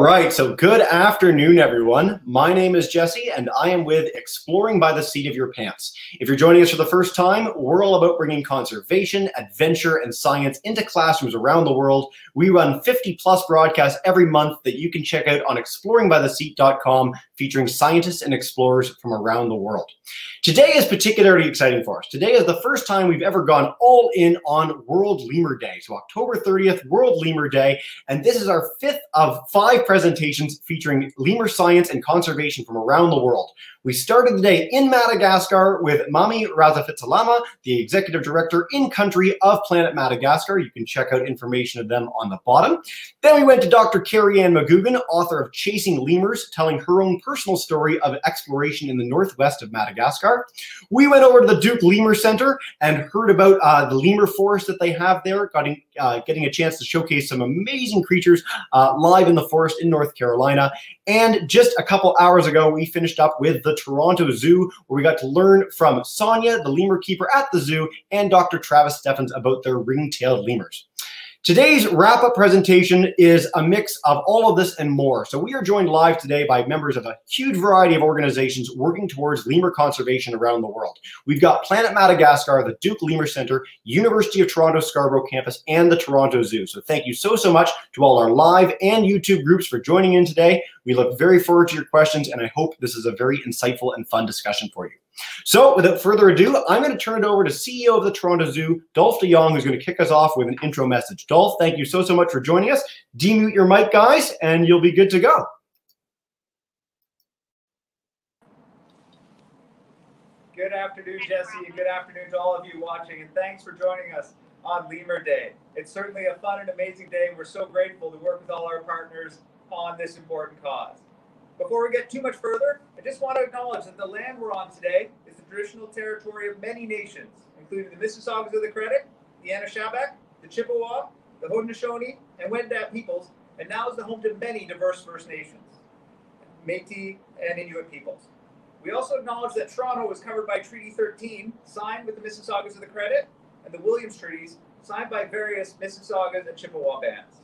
All right, so good afternoon, everyone. My name is Jesse, and I am with Exploring by the Seat of Your Pants. If you're joining us for the first time, we're all about bringing conservation, adventure, and science into classrooms around the world. We run 50 plus broadcasts every month that you can check out on exploringbytheseat.com, featuring scientists and explorers from around the world. Today is particularly exciting for us. Today is the first time we've ever gone all in on World Lemur Day. So, October 30th, World Lemur Day, and this is our fifth of five presentations featuring lemur science and conservation from around the world. We started the day in Madagascar with Mami Razafitsalama, the executive director in country of Planet Madagascar. You can check out information of them on the bottom. Then we went to Dr. Carrie Ann McGugan, author of Chasing Lemurs, telling her own personal story of exploration in the northwest of Madagascar. We went over to the Duke Lemur Center and heard about uh, the lemur forest that they have there, getting, uh, getting a chance to showcase some amazing creatures uh, live in the forest in North Carolina. And just a couple hours ago, we finished up with the Toronto Zoo, where we got to learn from Sonia, the lemur keeper at the zoo, and Dr. Travis Steffens about their ring-tailed lemurs. Today's wrap up presentation is a mix of all of this and more. So, we are joined live today by members of a huge variety of organizations working towards lemur conservation around the world. We've got Planet Madagascar, the Duke Lemur Center, University of Toronto Scarborough campus, and the Toronto Zoo. So, thank you so, so much to all our live and YouTube groups for joining in today. We look very forward to your questions, and I hope this is a very insightful and fun discussion for you. So without further ado, I'm going to turn it over to CEO of the Toronto Zoo, Dolf DeJong, who's going to kick us off with an intro message. Dolf, thank you so, so much for joining us. Demute your mic, guys, and you'll be good to go. Good afternoon, Jesse, and good afternoon to all of you watching, and thanks for joining us on Lemur Day. It's certainly a fun and amazing day, and we're so grateful to work with all our partners on this important cause. Before we get too much further, I just want to acknowledge that the land we're on today is the traditional territory of many nations, including the Mississaugas of the Credit, the Anishinaabe, the Chippewa, the Haudenosaunee, and Wendat peoples, and now is the home to many diverse First Nations, Métis, and Inuit peoples. We also acknowledge that Toronto was covered by Treaty 13, signed with the Mississaugas of the Credit, and the Williams Treaties, signed by various Mississaugas and Chippewa bands.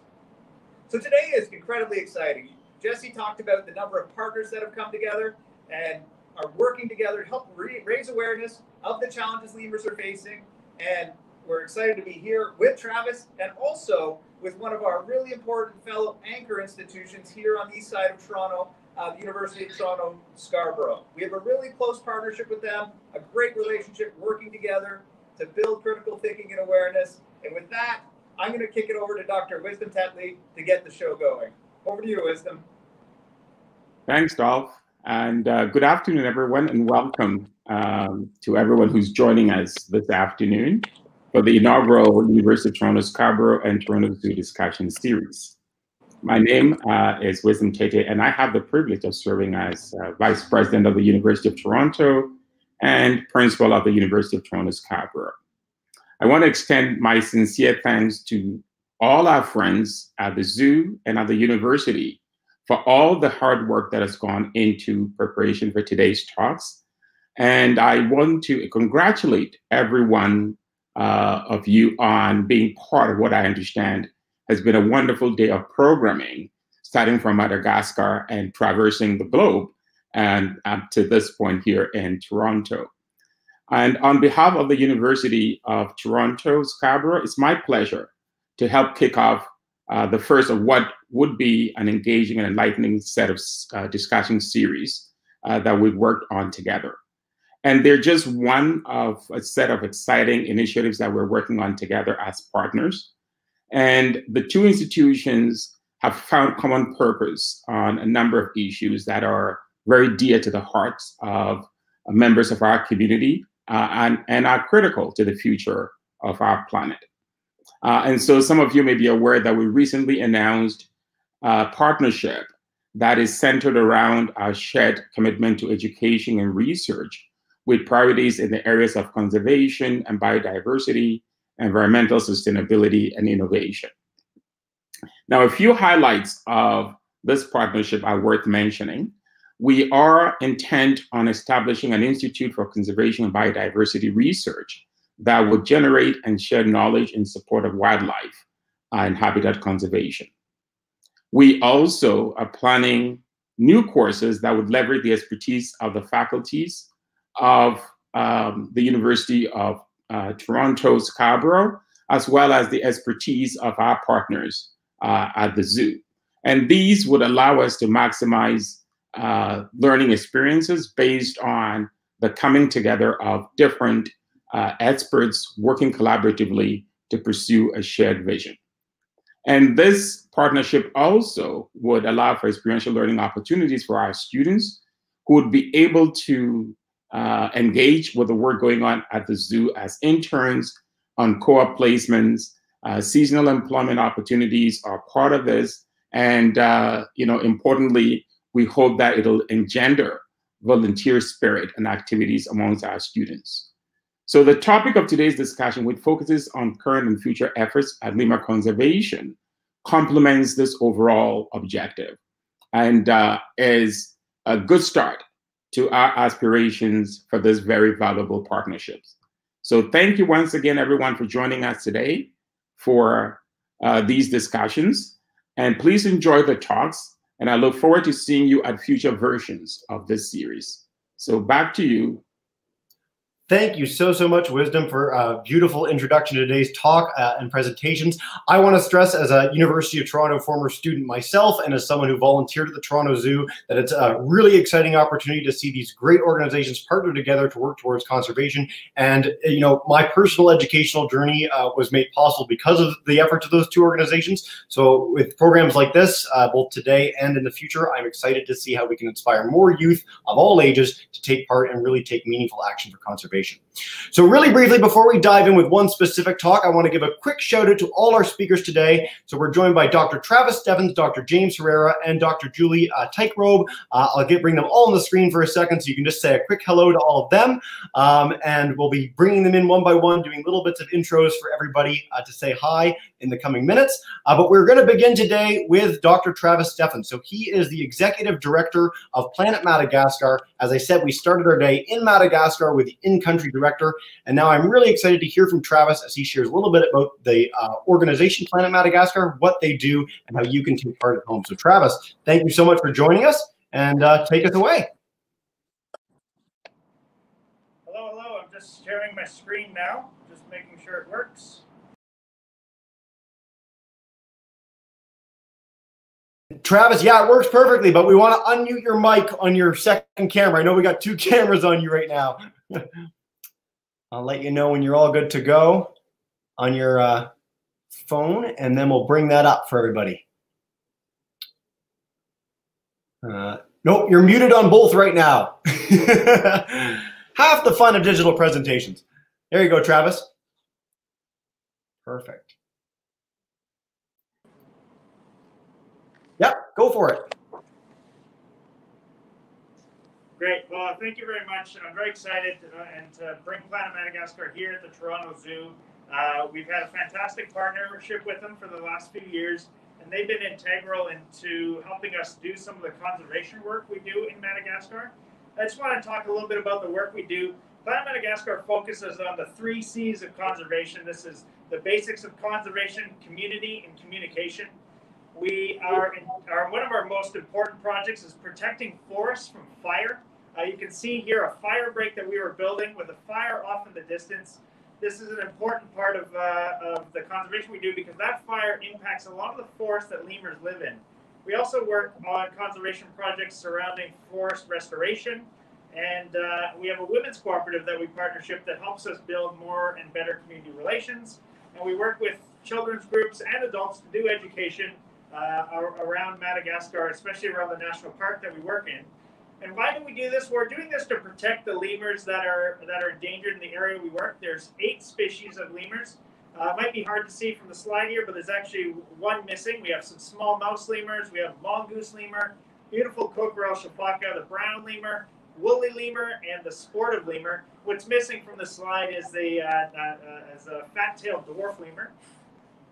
So today is incredibly exciting. Jesse talked about the number of partners that have come together and are working together to help raise awareness of the challenges lemurs are facing. And we're excited to be here with Travis and also with one of our really important fellow anchor institutions here on the east side of Toronto, uh, the University of Toronto Scarborough. We have a really close partnership with them, a great relationship working together to build critical thinking and awareness. And with that, I'm going to kick it over to Dr. Wisdom Tettey to get the show going. Over to you, Wisdom. Thanks, Dolf. And uh, good afternoon, everyone, and welcome um, to everyone who's joining us this afternoon for the inaugural University of Toronto Scarborough and Toronto Zoo discussion series. My name uh, is Wisdom Tettey, and I have the privilege of serving as uh, Vice President of the University of Toronto and Principal of the University of Toronto Scarborough. I want to extend my sincere thanks to all our friends at the zoo and at the university for all the hard work that has gone into preparation for today's talks. And I want to congratulate everyone uh, of you on being part of what I understand has been a wonderful day of programming, starting from Madagascar and traversing the globe and up to this point here in Toronto. And on behalf of the University of Toronto, Scarborough, it's my pleasure to help kick off uh, the first of what would be an engaging and enlightening set of uh, discussion series uh, that we've worked on together. And they're just one of a set of exciting initiatives that we're working on together as partners. And the two institutions have found common purpose on a number of issues that are very dear to the hearts of members of our community uh, and, and are critical to the future of our planet. Uh, and so some of you may be aware that we recently announced a partnership that is centered around our shared commitment to education and research with priorities in the areas of conservation and biodiversity, environmental sustainability, and innovation. Now, a few highlights of this partnership are worth mentioning. We are intent on establishing an Institute for Conservation and Biodiversity Research that would generate and share knowledge in support of wildlife and habitat conservation. We also are planning new courses that would leverage the expertise of the faculties of um, the University of uh, Toronto Scarborough, as well as the expertise of our partners uh, at the zoo. And these would allow us to maximize uh, learning experiences based on the coming together of different uh, experts working collaboratively to pursue a shared vision. And this partnership also would allow for experiential learning opportunities for our students who would be able to uh, engage with the work going on at the zoo as interns on co-op placements. Uh, seasonal employment opportunities are part of this. And, uh, you know, importantly, we hope that it'll engender volunteer spirit and activities amongst our students. So the topic of today's discussion, which focuses on current and future efforts at lemur conservation, complements this overall objective and uh, is a good start to our aspirations for this very valuable partnerships. So thank you once again, everyone, for joining us today for uh, these discussions. And please enjoy the talks. And I look forward to seeing you at future versions of this series. So back to you, Thank you so, so much, Wisdom, for a beautiful introduction to today's talk uh, and presentations. I want to stress, as a University of Toronto former student myself and as someone who volunteered at the Toronto Zoo, that it's a really exciting opportunity to see these great organizations partner together to work towards conservation. And, you know, my personal educational journey uh, was made possible because of the efforts of those two organizations. So, with programs like this, uh, both today and in the future, I'm excited to see how we can inspire more youth of all ages to take part and really take meaningful action for conservation So really briefly, before we dive in with one specific talk, I want to give a quick shout out to all our speakers today. So we're joined by Dr. Travis Steffens, Dr. James Herrera, and Dr. Julie uh, Uh, I'll get bring them all on the screen for a second so you can just say a quick hello to all of them. Um, and we'll be bringing them in one by one, doing little bits of intros for everybody uh, to say hi in the coming minutes. Uh, but we're going to begin today with Dr. Travis Steffens. So he is the Executive Director of Planet Madagascar. As I said, we started our day in Madagascar with the in-country director. And now I'm really excited to hear from Travis as he shares a little bit about the uh, organization Planet Madagascar, what they do, and how you can take part at home. So Travis, thank you so much for joining us and uh, take us away. Hello, hello. I'm just sharing my screen now, just making sure it works. Travis, yeah, it works perfectly, but we want to unmute your mic on your second camera. I know we got two cameras on you right now. I'll let you know when you're all good to go on your uh, phone, and then we'll bring that up for everybody. Uh, nope, you're muted on both right now. Half the fun of digital presentations. There you go, Travis. Perfect. Yep, go for it. Great. Well, thank you very much. I'm very excited uh, and to bring Planet Madagascar here at the Toronto Zoo. Uh, we've had a fantastic partnership with them for the last few years, and they've been integral into helping us do some of the conservation work we do in Madagascar. I just want to talk a little bit about the work we do. Planet Madagascar focuses on the three C's of conservation. This is the basics of conservation, community, and communication. We are, in, are one of our most important projects is protecting forests from fire. Uh, you can see here a fire break that we were building with a fire off in the distance. This is an important part of, uh, of the conservation we do because that fire impacts a lot of the forest that lemurs live in. We also work on conservation projects surrounding forest restoration, and uh, we have a women's cooperative that we partnership that helps us build more and better community relations. And we work with children's groups and adults to do education uh, around Madagascar, especially around the national park that we work in. And why do we do this? We're doing this to protect the lemurs that are that are endangered in the area we work. There's eight species of lemurs. Uh, it might be hard to see from the slide here, but there's actually one missing. We have some small mouse lemurs. We have mongoose lemur, beautiful Coquerel sifaka, the brown lemur, woolly lemur, and the sportive lemur. What's missing from the slide is the uh, uh, uh is a fat-tailed dwarf lemur.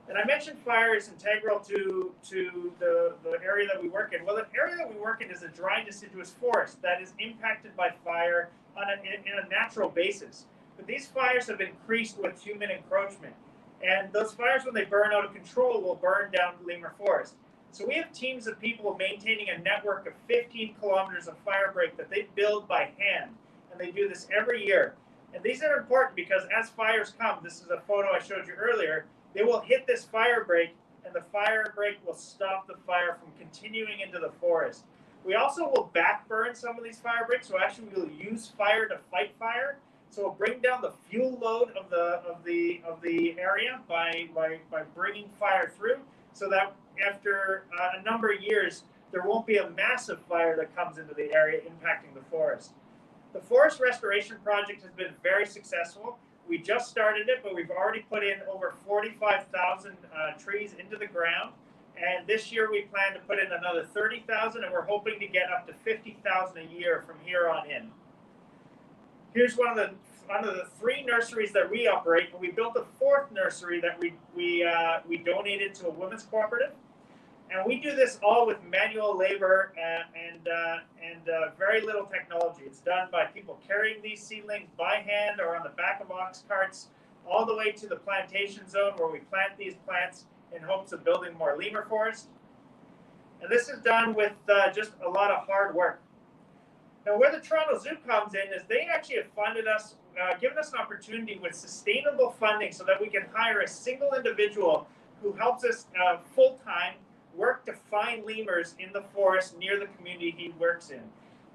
And I mentioned fire is integral to, to the, the area that we work in. Well, the area that we work in is a dry deciduous forest that is impacted by fire on a, in, in a natural basis. But these fires have increased with human encroachment. And those fires, when they burn out of control, will burn down the lemur forest. So we have teams of people maintaining a network of 15 kilometers of fire break that they build by hand. And they do this every year. And these are important because as fires come, this is a photo I showed you earlier, they will hit this fire break and the fire break will stop the fire from continuing into the forest. We also will backburn some of these fire breaks. So actually we'll use fire to fight fire. So we'll bring down the fuel load of the of the of the area by by, by bringing fire through so that after uh, a number of years there won't be a massive fire that comes into the area impacting the forest. The forest restoration project has been very successful. We just started it, but we've already put in over 45,000 uh, trees into the ground. And this year we plan to put in another 30,000 and we're hoping to get up to 50,000 a year from here on in. Here's one of the one of the three nurseries that we operate, and we built a fourth nursery that we we uh, we donated to a women's cooperative, and we do this all with manual labor and and, uh, and uh, very little technology. It's done by people carrying these seedlings by hand or on the back of ox carts, all the way to the plantation zone where we plant these plants in hopes of building more lemur forest. And this is done with uh, just a lot of hard work. Now, where the Toronto Zoo comes in is they actually have funded us, uh, given us an opportunity with sustainable funding so that we can hire a single individual who helps us uh, full time work to find lemurs in the forest near the community he works in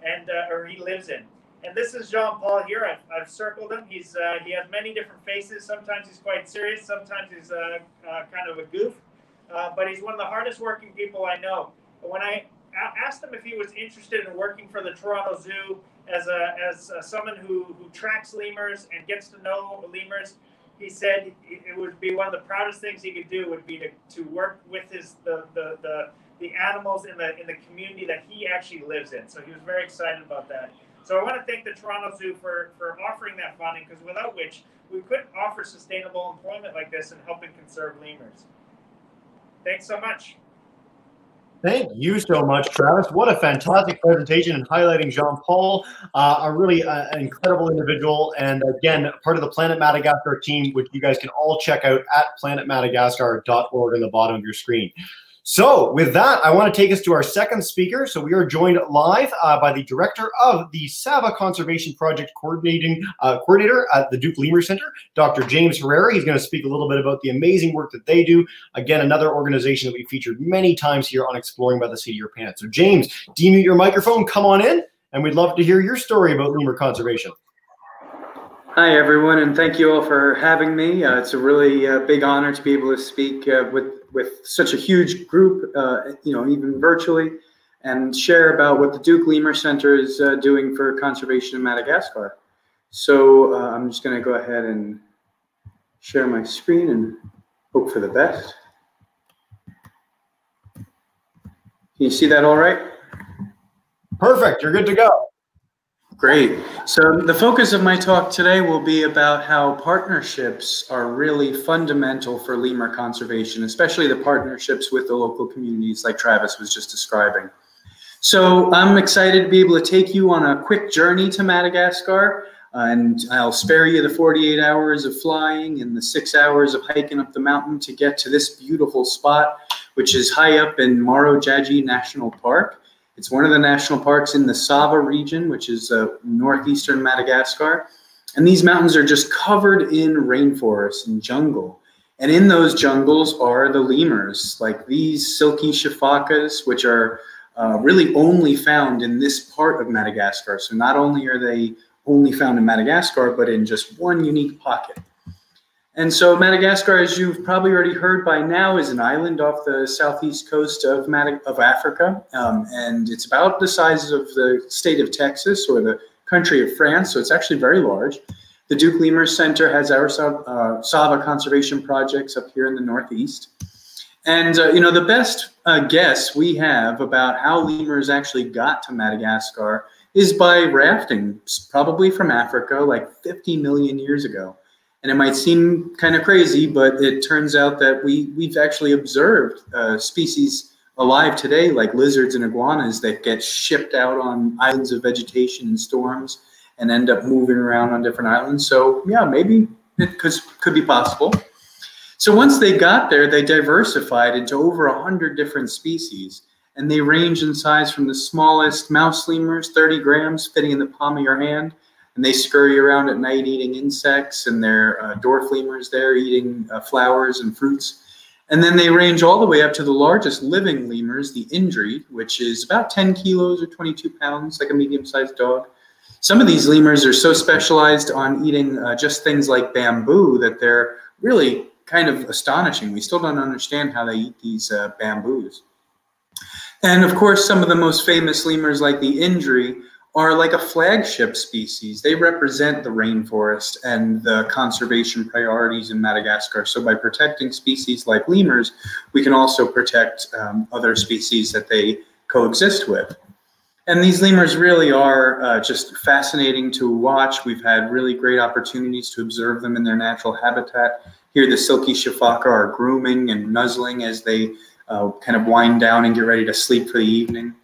and uh, or he lives in. And this is Jean Paul here. I've, I've circled him. He's uh, he has many different faces. Sometimes he's quite serious. Sometimes he's uh, uh, kind of a goof. but he's one of the hardest working people I know. When I asked him if he was interested in working for the Toronto Zoo as a as a, someone who who tracks lemurs and gets to know lemurs. He said it would be one of the proudest things he could do would be to, to work with his the, the, the, the animals in the in the community that he actually lives in. So he was very excited about that. So I want to thank the Toronto Zoo for, for offering that funding because without which we couldn't offer sustainable employment like this and helping conserve lemurs. Thanks so much. Thank you so much, Travis. What a fantastic presentation and highlighting Jean Paul, uh, a really uh, incredible individual, and again, part of the Planet Madagascar team, which you guys can all check out at planetmadagascar.org on the bottom of your screen. So, with that, I want to take us to our second speaker. So, we are joined live uh, by the director of the Sava Conservation Project coordinating uh, coordinator at the Duke Lemur Center, Dr. James Herrera. He's going to speak a little bit about the amazing work that they do. Again, another organization that we featured many times here on Exploring by the Seat of Your Pants. So, James, demute your microphone, come on in, and we'd love to hear your story about lemur conservation. Hi, everyone, and thank you all for having me. Uh, it's a really uh, big honor to be able to speak uh, with, with such a huge group, uh, you know, even virtually, and share about what the Duke Lemur Center is uh, doing for conservation in Madagascar. So uh, I'm just going to go ahead and share my screen and hope for the best. Can you see that all right? Perfect. You're good to go. Great. So the focus of my talk today will be about how partnerships are really fundamental for lemur conservation, especially the partnerships with the local communities like Travis was just describing. So I'm excited to be able to take you on a quick journey to Madagascar, uh, and I'll spare you the 48 hours of flying and the six hours of hiking up the mountain to get to this beautiful spot, which is high up in Marojejy National Park. It's one of the national parks in the Sava region, which is uh, northeastern Madagascar. And these mountains are just covered in rainforest and jungle. And in those jungles are the lemurs, like these silky sifakas, which are uh, really only found in this part of Madagascar. So not only are they only found in Madagascar, but in just one unique pocket. And so Madagascar, as you've probably already heard by now, is an island off the southeast coast of, of Africa. Um, and it's about the size of the state of Texas or the country of France. So it's actually very large. The Duke Lemur Center has our uh, Sava conservation projects up here in the Northeast. And, uh, you know, the best uh, guess we have about how lemurs actually got to Madagascar is by rafting, probably from Africa like 50 million years ago. And it might seem kind of crazy, but it turns out that we, we've actually observed uh, species alive today, like lizards and iguanas, that get shipped out on islands of vegetation and storms and end up moving around on different islands. So, yeah, maybe it could, could be possible. So once they got there, they diversified into over 100 different species. And they range in size from the smallest mouse lemurs, 30 grams, fitting in the palm of your hand. And they scurry around at night eating insects, and they're uh, dwarf lemurs there eating uh, flowers and fruits. And then they range all the way up to the largest living lemurs, the Indri, which is about 10 kilos or 22 pounds, like a medium sized dog. Some of these lemurs are so specialized on eating uh, just things like bamboo that they're really kind of astonishing. We still don't understand how they eat these uh, bamboos. And of course, some of the most famous lemurs, like the Indri, are like a flagship species. They represent the rainforest and the conservation priorities in Madagascar. So by protecting species like lemurs, we can also protect um, other species that they coexist with. And these lemurs really are uh, just fascinating to watch. We've had really great opportunities to observe them in their natural habitat. Here, the silky sifaka are grooming and nuzzling as they uh, kind of wind down and get ready to sleep for the evening.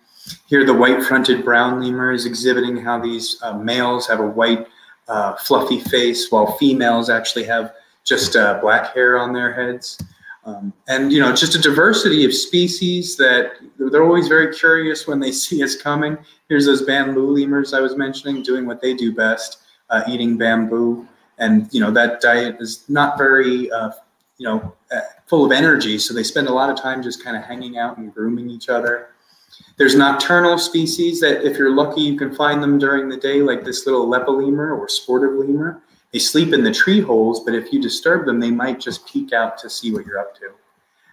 Here, the white-fronted brown lemur is exhibiting how these uh, males have a white, uh, fluffy face, while females actually have just uh, black hair on their heads. Um, and you know, just a diversity of species that they're always very curious when they see us coming. Here's those bamboo lemurs I was mentioning, doing what they do best, uh, eating bamboo and you know that diet is not very uh, you know uh, full of energy so they spend a lot of time just kind of hanging out and grooming each other there's nocturnal species that if you're lucky you can find them during the day like this little lepilemur or sportive lemur they sleep in the tree holes but if you disturb them they might just peek out to see what you're up to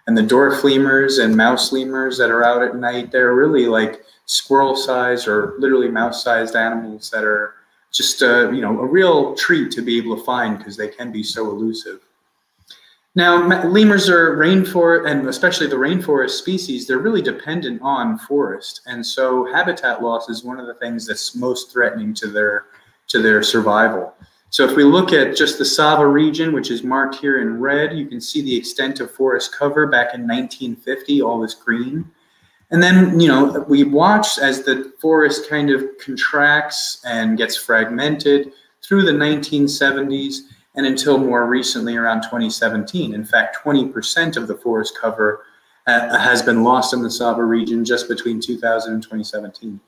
and the dwarf lemurs and mouse lemurs that are out at night they're really like squirrel sized or literally mouse sized animals that are just a, you know, a real treat to be able to find because they can be so elusive. Now, lemurs are rainforest, and especially the rainforest species, they're really dependent on forest. And so habitat loss is one of the things that's most threatening to their, to their survival. So if we look at just the Sava region, which is marked here in red, you can see the extent of forest cover back in 1950, all this green. And then, you know, we watch as the forest kind of contracts and gets fragmented through the 1970s and until more recently around 2017. In fact, 20% of the forest cover uh, has been lost in the Sava region just between 2000 and 2017.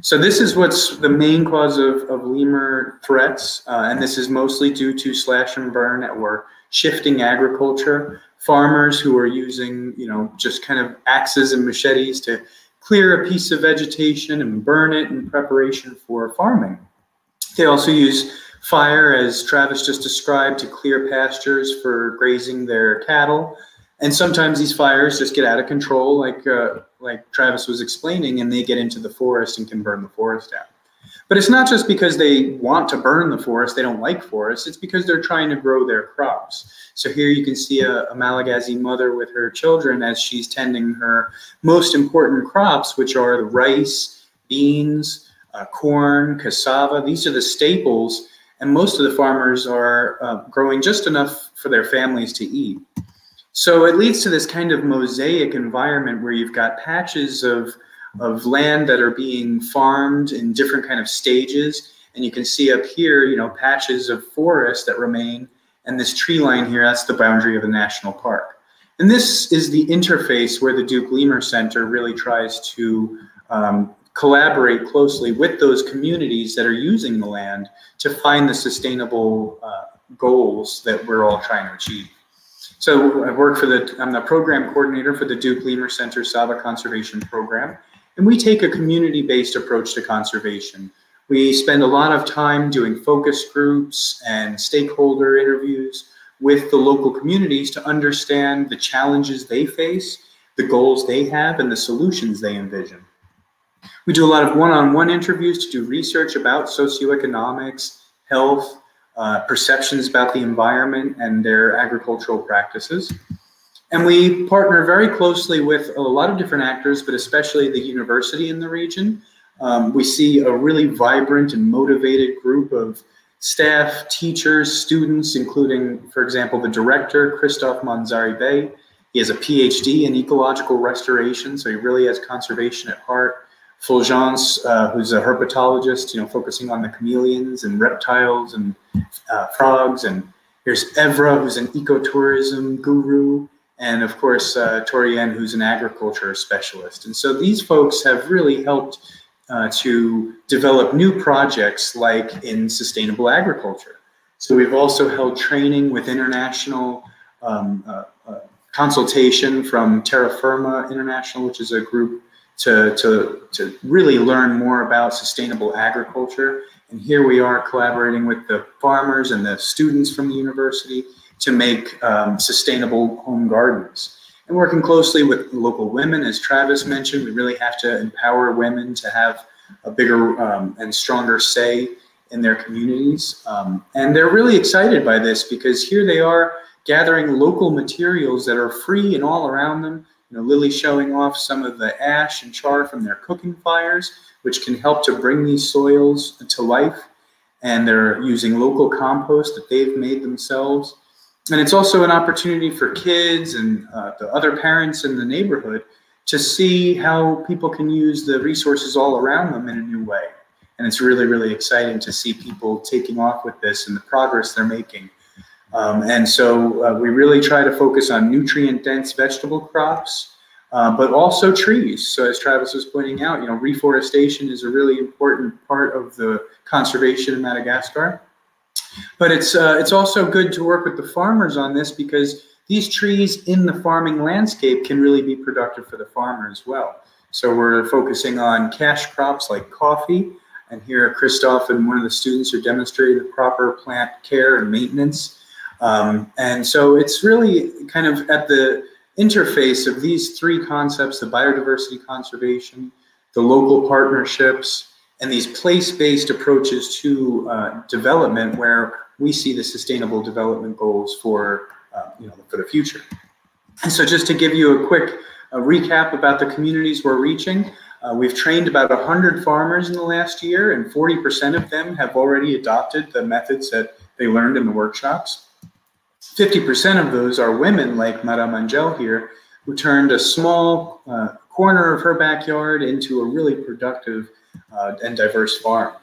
So this is what's the main cause of, of lemur threats, uh, and this is mostly due to slash and burn or shifting agriculture farmers who are using, you know, just kind of axes and machetes to clear a piece of vegetation and burn it in preparation for farming. They also use fire, as Travis just described, to clear pastures for grazing their cattle. And sometimes these fires just get out of control, like uh, like Travis was explaining, and they get into the forest and can burn the forest down. But it's not just because they want to burn the forest, they don't like forests, it's because they're trying to grow their crops. So here you can see a, a Malagasy mother with her children as she's tending her most important crops, which are the rice, beans, uh, corn, cassava. These are the staples, and most of the farmers are uh, growing just enough for their families to eat. So it leads to this kind of mosaic environment where you've got patches of of land that are being farmed in different kind of stages. And you can see up here, you know, patches of forest that remain. And this tree line here, that's the boundary of the national park. And this is the interface where the Duke Lemur Center really tries to um, collaborate closely with those communities that are using the land to find the sustainable uh, goals that we're all trying to achieve. So I work for the, I'm the program coordinator for the Duke Lemur Center Sava Conservation Program. And we take a community-based approach to conservation. We spend a lot of time doing focus groups and stakeholder interviews with the local communities to understand the challenges they face, the goals they have, and the solutions they envision. We do a lot of one-on-one interviews to do research about socioeconomics, health, uh, perceptions about the environment and their agricultural practices. And we partner very closely with a lot of different actors, but especially the university in the region. Um, we see a really vibrant and motivated group of staff, teachers, students, including, for example, the director, Christoph Manzari Bey. He has a PhD in ecological restoration, so he really has conservation at heart. Fulgence, uh, who's a herpetologist, you know, focusing on the chameleons and reptiles and uh, frogs and Here's Evra, who's an ecotourism guru, and of course, uh, Torian, who's an agriculture specialist. And so these folks have really helped uh, to develop new projects like in sustainable agriculture. So we've also held training with international um, uh, uh, consultation from Terra Firma International, which is a group to, to, to really learn more about sustainable agriculture. And here we are collaborating with the farmers and the students from the university to make um, sustainable home gardens. And working closely with local women, as Travis mentioned, we really have to empower women to have a bigger um, and stronger say in their communities. Um, and they're really excited by this because here they are gathering local materials that are free and all around them. You know, Lily showing off some of the ash and char from their cooking fires, which can help to bring these soils to life. And they're using local compost that they've made themselves. And it's also an opportunity for kids and uh, the other parents in the neighborhood to see how people can use the resources all around them in a new way. And it's really, really exciting to see people taking off with this and the progress they're making. Um, and so uh, we really try to focus on nutrient dense vegetable crops, uh, but also trees. So as Travis was pointing out, you know, reforestation is a really important part of the conservation in Madagascar. But it's, uh, it's also good to work with the farmers on this because these trees in the farming landscape can really be productive for the farmer as well. So we're focusing on cash crops like coffee, and here Christoph and one of the students are demonstrating the proper plant care and maintenance. Um, and so it's really kind of at the interface of these three concepts, the biodiversity conservation, the local partnerships, and these place-based approaches to uh, development where we see the sustainable development goals for, uh, you know, for the future. And so just to give you a quick uh, recap about the communities we're reaching, uh, we've trained about 100 farmers in the last year, and 40% of them have already adopted the methods that they learned in the workshops. 50% of those are women like Madame Angel here, who turned a small uh, corner of her backyard into a really productive uh, and diverse farm.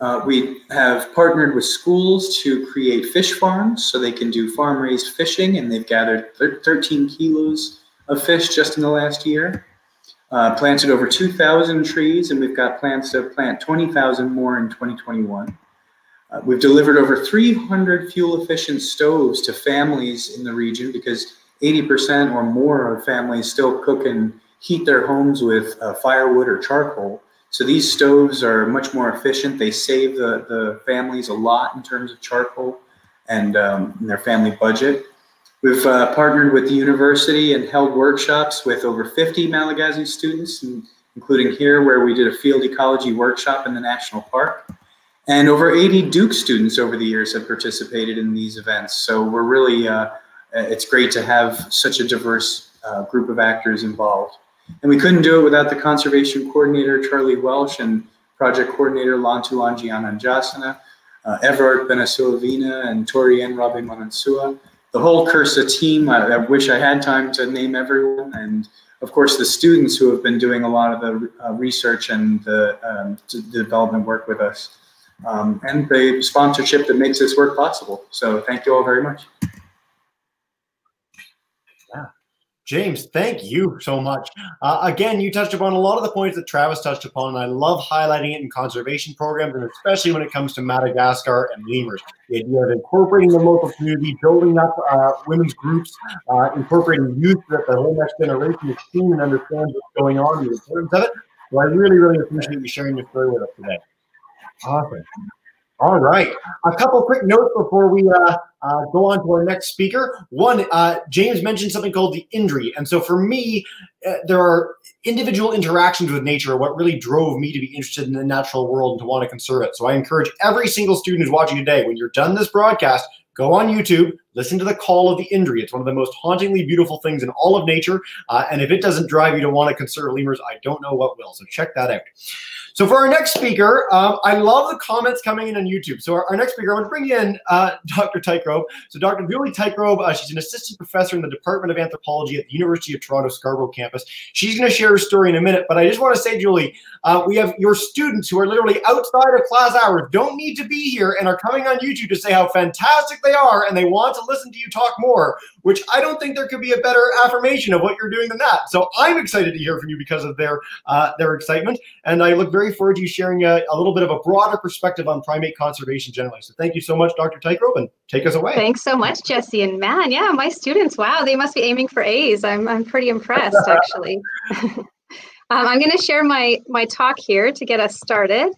Uh, we have partnered with schools to create fish farms so they can do farm raised fishing, and they've gathered 13 kilos of fish just in the last year. Uh, planted over 2,000 trees, and we've got plans to plant 20,000 more in 2021. Uh, we've delivered over 300 fuel efficient stoves to families in the region because 80% or more of families still cook and heat their homes with uh, firewood or charcoal. So these stoves are much more efficient. They save the, the families a lot in terms of charcoal and um, their family budget. We've uh, partnered with the university and held workshops with over 50 Malagasy students, including here where we did a field ecology workshop in the national park. And over 80 Duke students over the years have participated in these events. So we're really, uh, it's great to have such a diverse uh, group of actors involved. And we couldn't do it without the conservation coordinator, Charlie Welch, and project coordinator, Lantu Anjiananjasana, uh, Everard Benasuavina, and Tori N. Rabe Manansua the whole Cursa team. I, I, wish I had time to name everyone, and of course the students who have been doing a lot of the uh, research and the, um, development work with us, um, and the sponsorship that makes this work possible. So thank you all very much. James, thank you so much. Uh, again, you touched upon a lot of the points that Travis touched upon, and I love highlighting it in conservation programs, and especially when it comes to Madagascar and lemurs. The idea of incorporating the local community, building up uh, women's groups, uh, incorporating youth so that the whole next generation is seen and understands what's going on, the importance of it. So I really, really appreciate you sharing your story with us today. Awesome. All right. A couple quick notes before we uh, uh, go on to our next speaker. One, uh, James mentioned something called the INDRI. And so for me, uh, there are individual interactions with nature, what really drove me to be interested in the natural world and to want to conserve it. So I encourage every single student who's watching today, when you're done this broadcast, go on YouTube, listen to the call of the INDRI. It's one of the most hauntingly beautiful things in all of nature. Uh, and if it doesn't drive you to want to conserve lemurs, I don't know what will. So check that out. So for our next speaker, um, I love the comments coming in on YouTube. So our, our next speaker, I'm going to bring in uh, Dr. Teichroeb. So Dr. Julie Teichroeb, uh, she's an assistant professor in the Department of Anthropology at the University of Toronto Scarborough campus. She's going to share her story in a minute, but I just want to say, Julie, uh, we have your students who are literally outside of class hours, don't need to be here, and are coming on YouTube to say how fantastic they are, and they want to listen to you talk more, which I don't think there could be a better affirmation of what you're doing than that. So I'm excited to hear from you because of their uh, their excitement, and I look very forward to you sharing a, a, little bit of a broader perspective on primate conservation generally. So thank you so much, Dr. Teichroeb, and take us away. Thanks so much, Jesse. And man, yeah, my students, wow, they must be aiming for A's. I'm, I'm pretty impressed, actually. um, I'm going to share my, my talk here to get us started.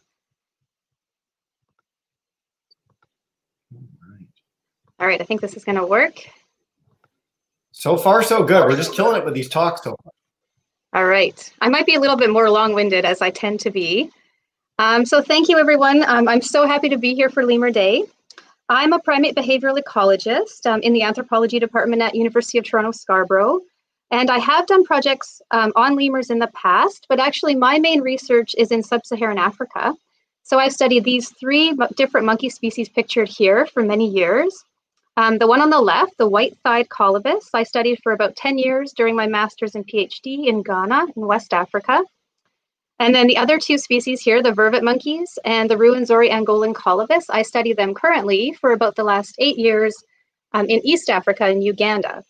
All right, I think this is going to work. So far, so good. We're just killing it with these talks so far. All right. I might be a little bit more long-winded as I tend to be. Um, so thank you, everyone. Um, I'm so happy to be here for Lemur Day. I'm a primate behavioral ecologist um, in the anthropology department at University of Toronto Scarborough. And I have done projects um, on lemurs in the past, but actually my main research is in sub-Saharan Africa. So I've studied these three different monkey species pictured here for many years. Um, the one on the left, the white-thighed colobus, I studied for about 10 years during my master's and PhD in Ghana in West Africa. And then the other two species here, the vervet monkeys and the Ruwenzori Angolan colobus, I study them currently for about the last eight years um, in East Africa in Uganda.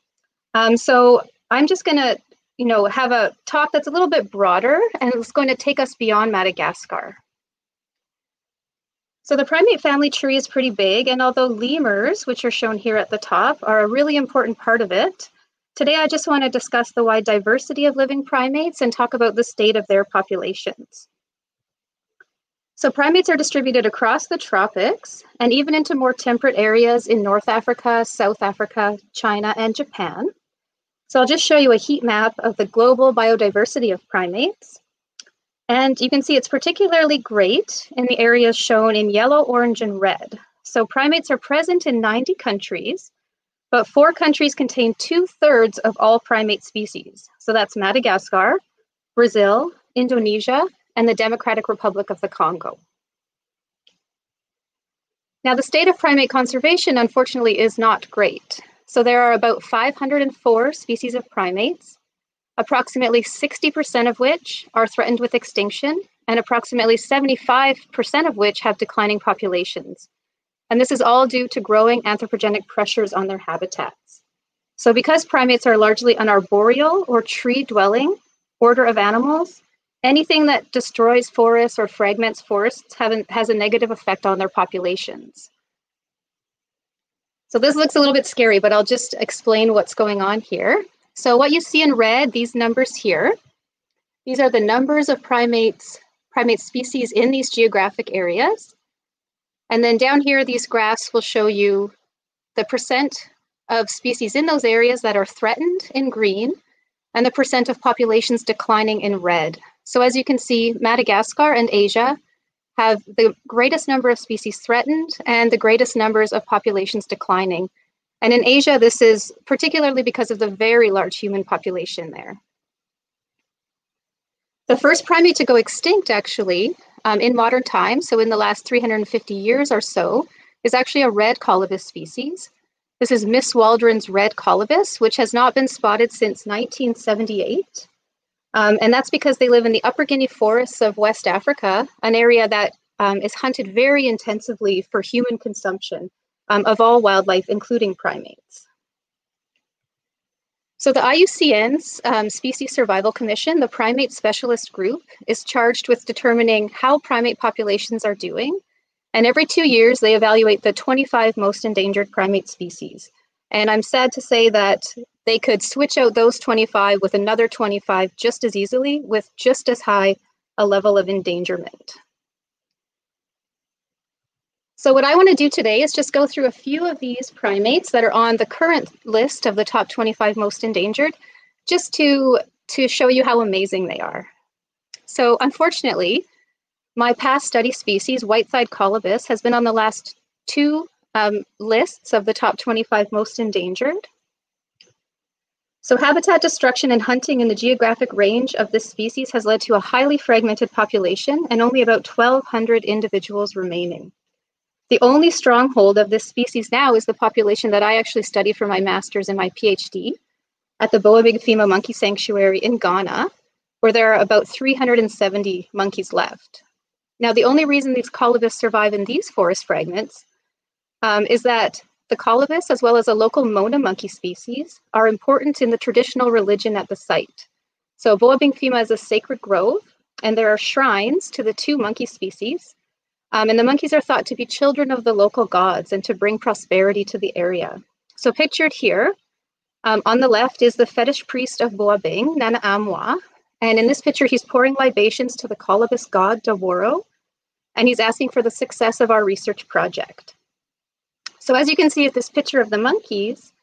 Um, so I'm just going to, you know, have a talk that's a little bit broader and it's going to take us beyond Madagascar. So the primate family tree is pretty big, and although lemurs, which are shown here at the top, are a really important part of it, Today, I just want to discuss the wide diversity of living primates and talk about the state of their populations. So primates are distributed across the tropics and even into more temperate areas in North Africa, South Africa, China, and Japan. So I'll just show you a heat map of the global biodiversity of primates. And you can see it's particularly great in the areas shown in yellow, orange, and red. So primates are present in 90 countries, but four countries contain two thirds of all primate species. So that's Madagascar, Brazil, Indonesia, and the Democratic Republic of the Congo. Now, the state of primate conservation, unfortunately, is not great. So there are about 504 species of primates, approximately 60% of which are threatened with extinction, and approximately 75% of which have declining populations. And this is all due to growing anthropogenic pressures on their habitats. So because primates are largely an arboreal or tree-dwelling order of animals, anything that destroys forests or fragments forests has a negative effect on their populations. So this looks a little bit scary, but I'll just explain what's going on here. So what you see in red, these numbers here, these are the numbers of primates, primate species in these geographic areas. And then down here, these graphs will show you the percent of species in those areas that are threatened in green and the percent of populations declining in red. So as you can see, Madagascar and Asia have the greatest number of species threatened and the greatest numbers of populations declining. And in Asia, this is particularly because of the very large human population there. The first primate to go extinct, actually, um, in modern times, so in the last 350 years or so, is actually a red colobus species. This is Miss Waldron's red colobus, which has not been spotted since 1978. Um, and that's because they live in the Upper Guinea forests of West Africa, an area that um, is hunted very intensively for human consumption um, of all wildlife, including primates. So the IUCN's um, Species Survival Commission, the primate specialist group, is charged with determining how primate populations are doing. And every two years, they evaluate the 25 most endangered primate species. And I'm sad to say that they could switch out those 25 with another 25 just as easily with just as high a level of endangerment. So what I want to do today is just go through a few of these primates that are on the current list of the top 25 most endangered, just to, to show you how amazing they are. So unfortunately, my past study species, white-thighed colobus, has been on the last two um, lists of the top 25 most endangered. So habitat destruction and hunting in the geographic range of this species has led to a highly fragmented population and only about 1,200 individuals remaining. The only stronghold of this species now is the population that I actually study for my master's and my PhD at the Boabeng-Fiema Monkey Sanctuary in Ghana, where there are about 370 monkeys left. Now, the only reason these colobus survive in these forest fragments um, is that the colobus, as well as a local Mona monkey species, are important in the traditional religion at the site. So Boabeng-Fiema is a sacred grove, and there are shrines to the two monkey species. Um, and the monkeys are thought to be children of the local gods and to bring prosperity to the area. So pictured here, um, on the left is the fetish priest of Boabeng, Nana Amwa. And in this picture, he's pouring libations to the colobus god Daworo, and he's asking for the success of our research project. So as you can see at this picture of the monkeys,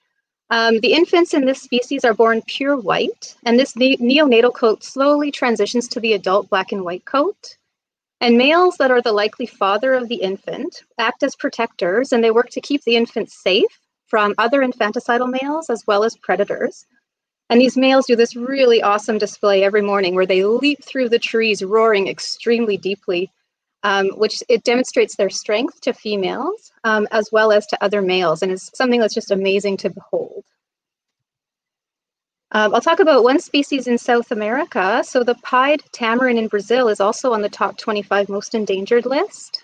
um, the infants in this species are born pure white, and this ne neonatal coat slowly transitions to the adult black and white coat. And males that are the likely father of the infant act as protectors, and they work to keep the infant safe from other infanticidal males as well as predators. And these males do this really awesome display every morning where they leap through the trees, roaring extremely deeply um, which it demonstrates their strength to females um, as well as to other males and is something that's just amazing to behold. Um, I'll talk about one species in South America. So the pied tamarin in Brazil is also on the top 25 most endangered list.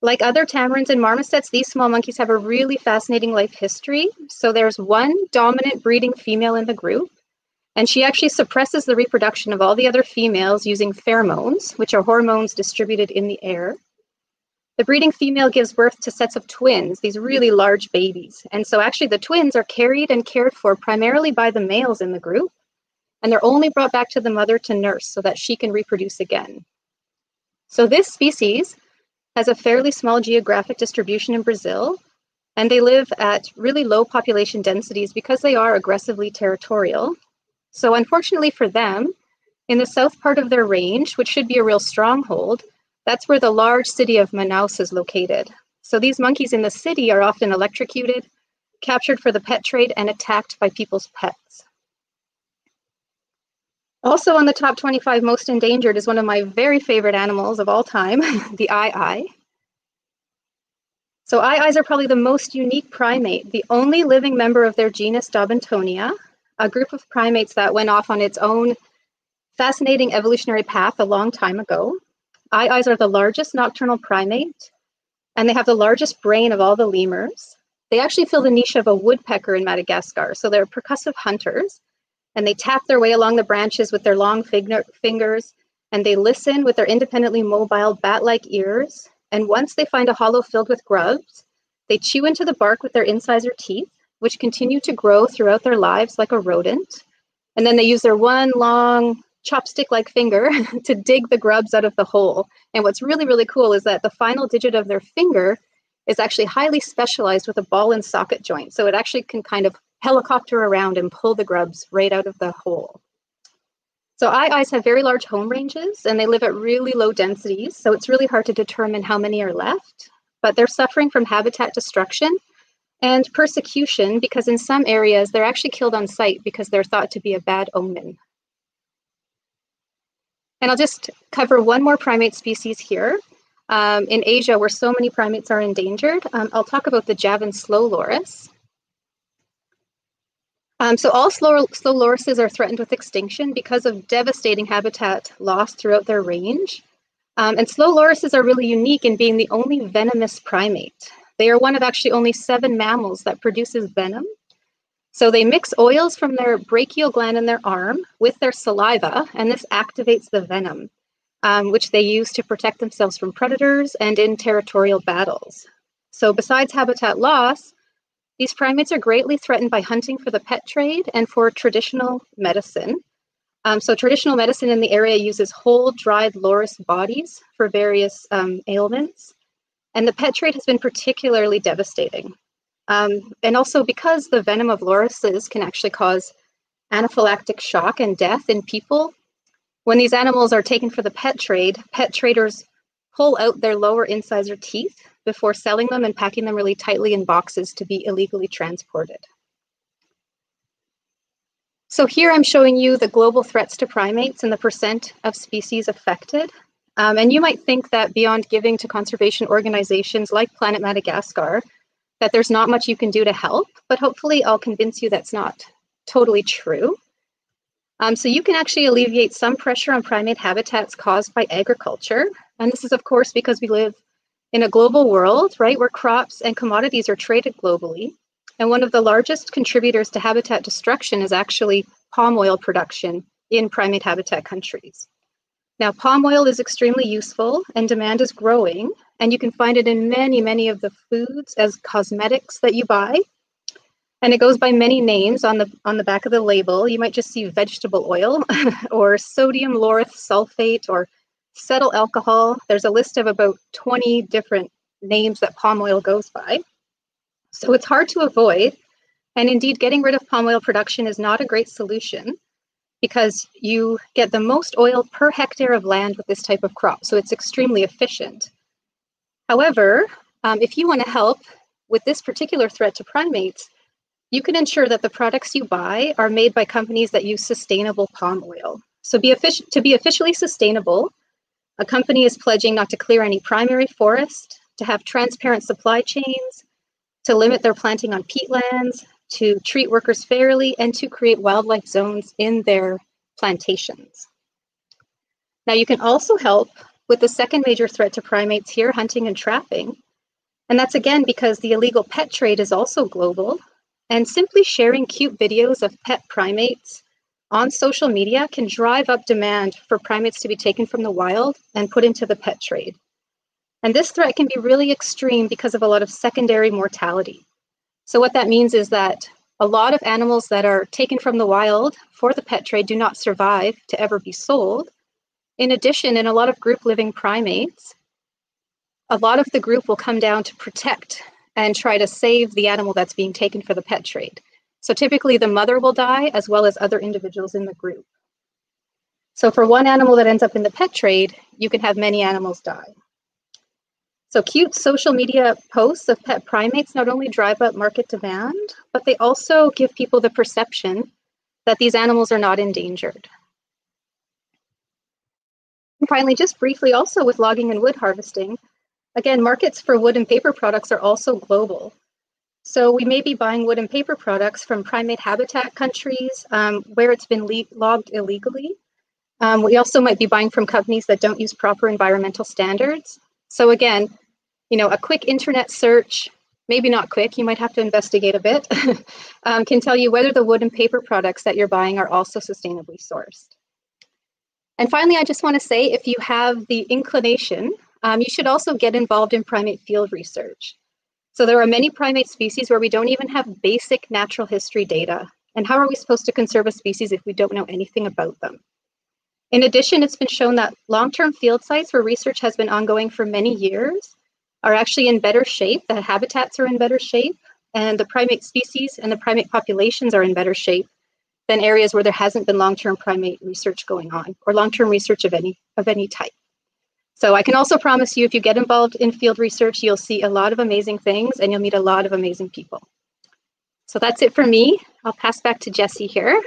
Like other tamarins and marmosets, these small monkeys have a really fascinating life history. So there's one dominant breeding female in the group, and she actually suppresses the reproduction of all the other females using pheromones, which are hormones distributed in the air. The breeding female gives birth to sets of twins, these really large babies. And so actually the twins are carried and cared for primarily by the males in the group, and they're only brought back to the mother to nurse so that she can reproduce again. So this species has a fairly small geographic distribution in Brazil, and they live at really low population densities because they are aggressively territorial. So unfortunately for them, in the south part of their range, which should be a real stronghold, that's where the large city of Manaus is located. So these monkeys in the city are often electrocuted, captured for the pet trade, and attacked by people's pets. Also on the top 25 most endangered is one of my very favorite animals of all time, the aye-aye. So aye-ayes are probably the most unique primate, the only living member of their genus Daubentonia, a group of primates that went off on its own fascinating evolutionary path a long time ago. Aye-ayes are the largest nocturnal primate, and they have the largest brain of all the lemurs. They actually fill the niche of a woodpecker in Madagascar, so they're percussive hunters, and they tap their way along the branches with their long finger fingers, and they listen with their independently mobile bat-like ears, and once they find a hollow filled with grubs, they chew into the bark with their incisor teeth, which continue to grow throughout their lives like a rodent. And then they use their one long chopstick like finger to dig the grubs out of the hole. And what's really, really cool is that the final digit of their finger is actually highly specialized with a ball and socket joint. So it actually can kind of helicopter around and pull the grubs right out of the hole. So aye-ayes have very large home ranges and they live at really low densities. So it's really hard to determine how many are left, but they're suffering from habitat destruction and persecution because in some areas they're actually killed on sight because they're thought to be a bad omen. And I'll just cover one more primate species here. Um, in Asia, where so many primates are endangered, um, I'll talk about the Javan slow loris. Um, so all slow, slow lorises are threatened with extinction because of devastating habitat loss throughout their range. Um, and slow lorises are really unique in being the only venomous primate. They are one of actually only seven mammals that produces venom. So they mix oils from their brachial gland in their arm with their saliva, and this activates the venom, um, which they use to protect themselves from predators and in territorial battles. So besides habitat loss, these primates are greatly threatened by hunting for the pet trade and for traditional medicine. Um, so traditional medicine in the area uses whole dried loris bodies for various um, ailments. And the pet trade has been particularly devastating. Um, and also because the venom of lorises can actually cause anaphylactic shock and death in people, when these animals are taken for the pet trade, pet traders pull out their lower incisor teeth before selling them and packing them really tightly in boxes to be illegally transported. So here I'm showing you the global threats to primates and the percent of species affected. Um, and you might think that beyond giving to conservation organizations like Planet Madagascar, that there's not much you can do to help, but hopefully I'll convince you that's not totally true. Um, so you can actually alleviate some pressure on primate habitats caused by agriculture. And this is of course because we live in a global world, right, where crops and commodities are traded globally. And one of the largest contributors to habitat destruction is actually palm oil production in primate habitat countries. Now, palm oil is extremely useful and demand is growing, and you can find it in many, many of the foods as cosmetics that you buy. And it goes by many names on the on the back of the label. You might just see vegetable oil or sodium lauryl sulfate or cetyl alcohol. There's a list of about 20 different names that palm oil goes by. So it's hard to avoid. And indeed, getting rid of palm oil production is not a great solution because you get the most oil per hectare of land with this type of crop. So it's extremely efficient. However, um, if you want to help with this particular threat to primates, you can ensure that the products you buy are made by companies that use sustainable palm oil. So be to be officially sustainable, a company is pledging not to clear any primary forest, to have transparent supply chains, to limit their planting on peatlands, to treat workers fairly, and to create wildlife zones in their plantations. Now you can also help with the second major threat to primates here, hunting and trapping. And that's again because the illegal pet trade is also global. And simply sharing cute videos of pet primates on social media can drive up demand for primates to be taken from the wild and put into the pet trade. And this threat can be really extreme because of a lot of secondary mortality. So what that means is that a lot of animals that are taken from the wild for the pet trade do not survive to ever be sold. In addition, in a lot of group living primates, a lot of the group will come down to protect and try to save the animal that's being taken for the pet trade. So typically the mother will die as well as other individuals in the group. So for one animal that ends up in the pet trade, you can have many animals die. So cute social media posts of pet primates not only drive up market demand, but they also give people the perception that these animals are not endangered. And finally, just briefly also with logging and wood harvesting, again, markets for wood and paper products are also global. So we may be buying wood and paper products from primate habitat countries um, where it's been logged illegally. Um, we also might be buying from companies that don't use proper environmental standards. So again, you know, a quick internet search, maybe not quick, you might have to investigate a bit, um, can tell you whether the wood and paper products that you're buying are also sustainably sourced. And finally, I just want to say, if you have the inclination, um, you should also get involved in primate field research. So there are many primate species where we don't even have basic natural history data. And how are we supposed to conserve a species if we don't know anything about them? In addition, it's been shown that long-term field sites where research has been ongoing for many years are actually in better shape, the habitats are in better shape, and the primate species and the primate populations are in better shape than areas where there hasn't been long-term primate research going on or long-term research of any of any type. So I can also promise you, if you get involved in field research, you'll see a lot of amazing things and you'll meet a lot of amazing people. So that's it for me. I'll pass back to Jesse here.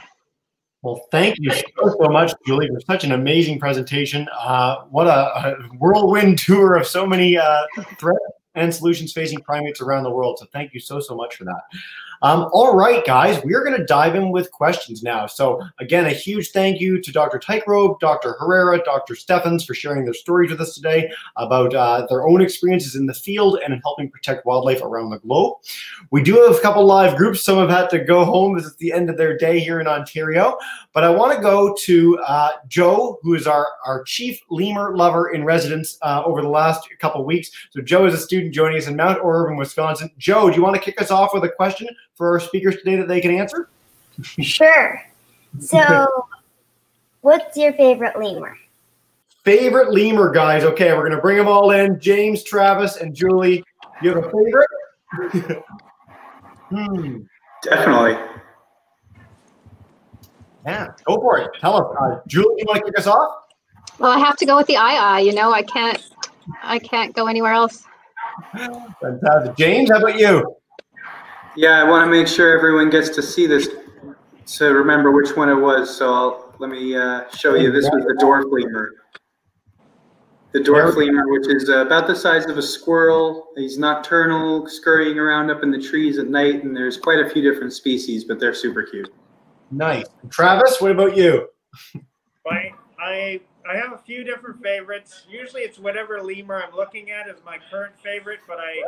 Well, thank you so, so much, Julie, for such an amazing presentation. Uh, what a, a, whirlwind tour of so many uh, threats and solutions facing primates around the world. So thank you so, so much for that. Um, all right, guys, we are going to dive in with questions now. So again, a huge thank you to Dr. Teichroeb, Dr. Herrera, Dr. Steffens for sharing their stories with us today about uh, their own experiences in the field and in helping protect wildlife around the globe. We do have a couple live groups. Some have had to go home as it's the end of their day here in Ontario. But I want to go to uh, Joe, who is our, our chief lemur lover in residence uh, over the last couple weeks. So Joe is a student joining us in Mount Horeb, Wisconsin. Joe, do you want to kick us off with a question for our speakers today that they can answer? Sure. So, what's your favorite lemur? Favorite lemur, guys. Okay, we're going to bring them all in. James, Travis, and Julie. You have a favorite? hmm. Definitely. Yeah, go for it. Tell us, uh, Julie. You want to kick us off? Well, I have to go with the aye-aye. You know, I can't. I can't go anywhere else. Fantastic, James. How about you? Yeah, I want to make sure everyone gets to see this to remember which one it was, so I'll, let me uh, show you. This was the dwarf lemur. The dwarf lemur, which is uh, about the size of a squirrel. He's nocturnal, scurrying around up in the trees at night, and there's quite a few different species, but they're super cute. Nice. Travis, what about you? I, I I have a few different favorites. Usually it's whatever lemur I'm looking at is my current favorite, but I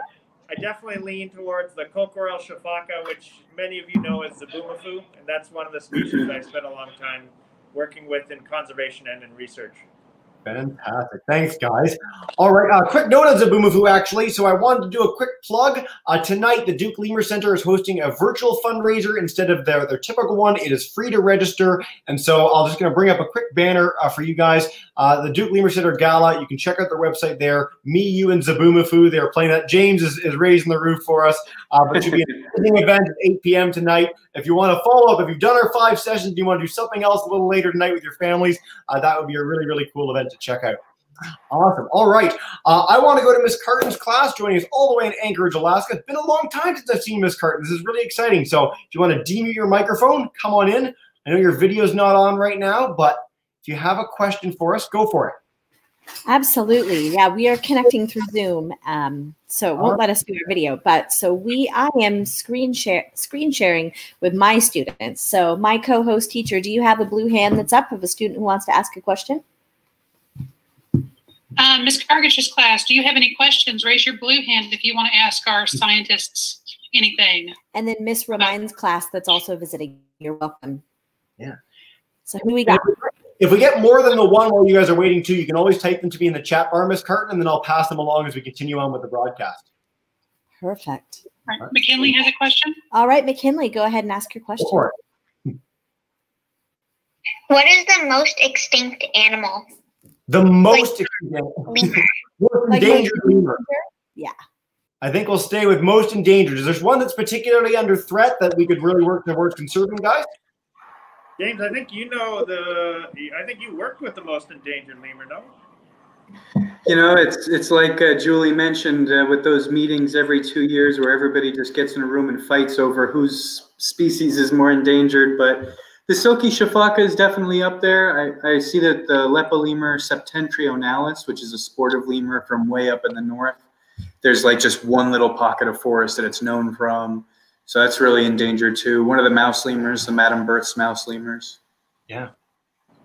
I definitely lean towards the Coquerel sifaka, which many of you know as the Zoboomafoo, and that's one of the species I spent a long time working with in conservation and in research. Fantastic. Thanks, guys. All right. Uh, quick note on Zoboomafoo, actually. So I wanted to do a quick plug. Uh, tonight, the Duke Lemur Center is hosting a virtual fundraiser instead of their, their typical one. It is free to register. And so I'm just going to bring up a quick banner uh, for you guys. Uh, the Duke Lemur Center Gala, you can check out their website there. Me, you, and Zoboomafoo. They're playing that. James is, is raising the roof for us. Uh, but it should be an amazing event at 8 p.m. tonight. If you want to follow up, if you've done our five sessions, you want to do something else a little later tonight with your families, uh, that would be a really, really cool event to check out. Awesome. All right. Uh, I want to go to Miss Carton's class, joining us all the way in Anchorage, Alaska. It's been a long time since I've seen Miss Carton. This is really exciting. So if you want to demute your microphone, come on in. I know your video's not on right now, but if you have a question for us, go for it. Absolutely. Yeah, we are connecting through Zoom. Um, so it won't let us do our video. But so we I am screen share screen sharing with my students. So my co-host teacher, do you have a blue hand that's up of a student who wants to ask a question? Um, Ms. Kargich's class, do you have any questions? Raise your blue hand if you want to ask our scientists anything. And then Miss Romine's class that's also visiting. You're welcome. Yeah. So who we got? If we get more than the one while you guys are waiting too, you can always type them to me in the chat bar, Miss Carton, and then I'll pass them along as we continue on with the broadcast. Perfect. Right. McKinley has a question. All right, McKinley, go ahead and ask your question. For What is the most extinct animal? The most Lemur. Like endangered most lemur. Yeah. I think we'll stay with most endangered. Is there one that's particularly under threat that we could really work towards conserving, guys? James, I think you know the. I think you worked with the most endangered lemur, no? You know, it's it's like uh, Julie mentioned uh, with those meetings every two years where everybody just gets in a room and fights over whose species is more endangered. But the silky sifaka is definitely up there. I, I see that the lepilemur septentrionalis, which is a sportive lemur from way up in the north, there's like just one little pocket of forest that it's known from. So that's really endangered too. One of the mouse lemurs, the Madame Berthe's mouse lemurs. Yeah.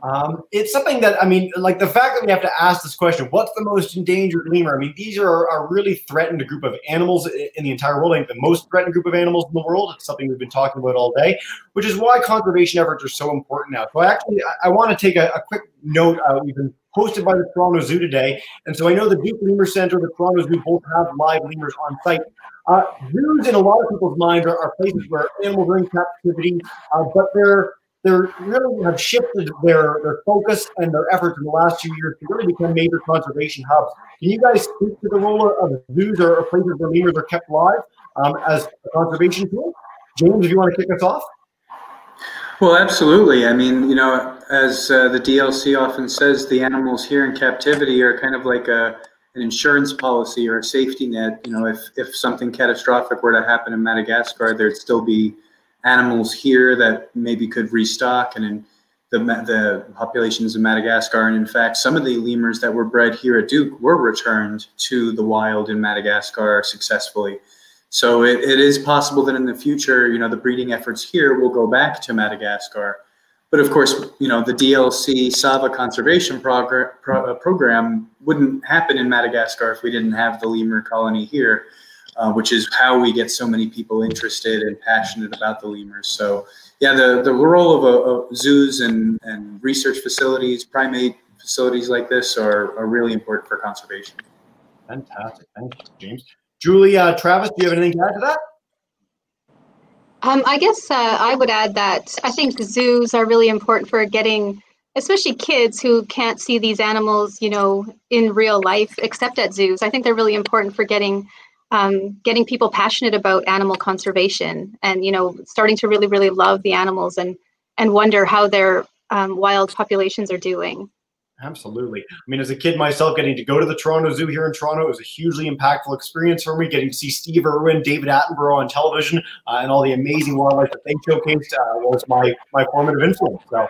Um, it's something that I mean, like the fact that we have to ask this question: What's the most endangered lemur? I mean, these are a really threatened group of animals in the entire world. I think the most threatened group of animals in the world. It's something we've been talking about all day, which is why conservation efforts are so important now. So, actually, I, I want to take a, a quick note. Uh, we've been hosted by the Toronto Zoo today, and so I know the Duke Lemur Center, the Toronto Zoo, both have live lemurs on site. Uh, zoos, in a lot of people's minds, are, are places where animals are in captivity, uh, but they're they're really have shifted their their focus and their efforts in the last few years to really become major conservation hubs. Can you guys speak to the role of zoos or, places where lemurs are kept live um, as a conservation tool? James, if you want to kick us off. Well, absolutely. I mean, you know, as uh, the DLC often says, the animals here in captivity are kind of like a an insurance policy or a safety net. You know, if if something catastrophic were to happen in Madagascar, there'd still be animals here that maybe could restock and in the the populations of Madagascar. And in fact, some of the lemurs that were bred here at Duke were returned to the wild in Madagascar successfully. So it, it is possible that in the future, you know, the breeding efforts here will go back to Madagascar. But of course, you know, the DLC Sava conservation progr- pro- uh, program wouldn't happen in Madagascar if we didn't have the lemur colony here, uh, which is how we get so many people interested and passionate about the lemurs. So yeah, the, the role of, uh, of zoos and, and research facilities, primate facilities like this are, are really important for conservation. Fantastic. Thank you, James. Julie, uh, Travis, do you have anything to add to that? Um, I guess uh, I would add that I think zoos are really important for getting, especially kids who can't see these animals, you know, in real life except at zoos. I think they're really important for getting um, getting people passionate about animal conservation and you know starting to really really love the animals and and wonder how their um, wild populations are doing. Absolutely. I mean, as a kid myself, getting to go to the Toronto Zoo here in Toronto was a hugely impactful experience for me. Getting to see Steve Irwin, David Attenborough on television, uh, and all the amazing wildlife that they showcased uh, was my my formative influence. So,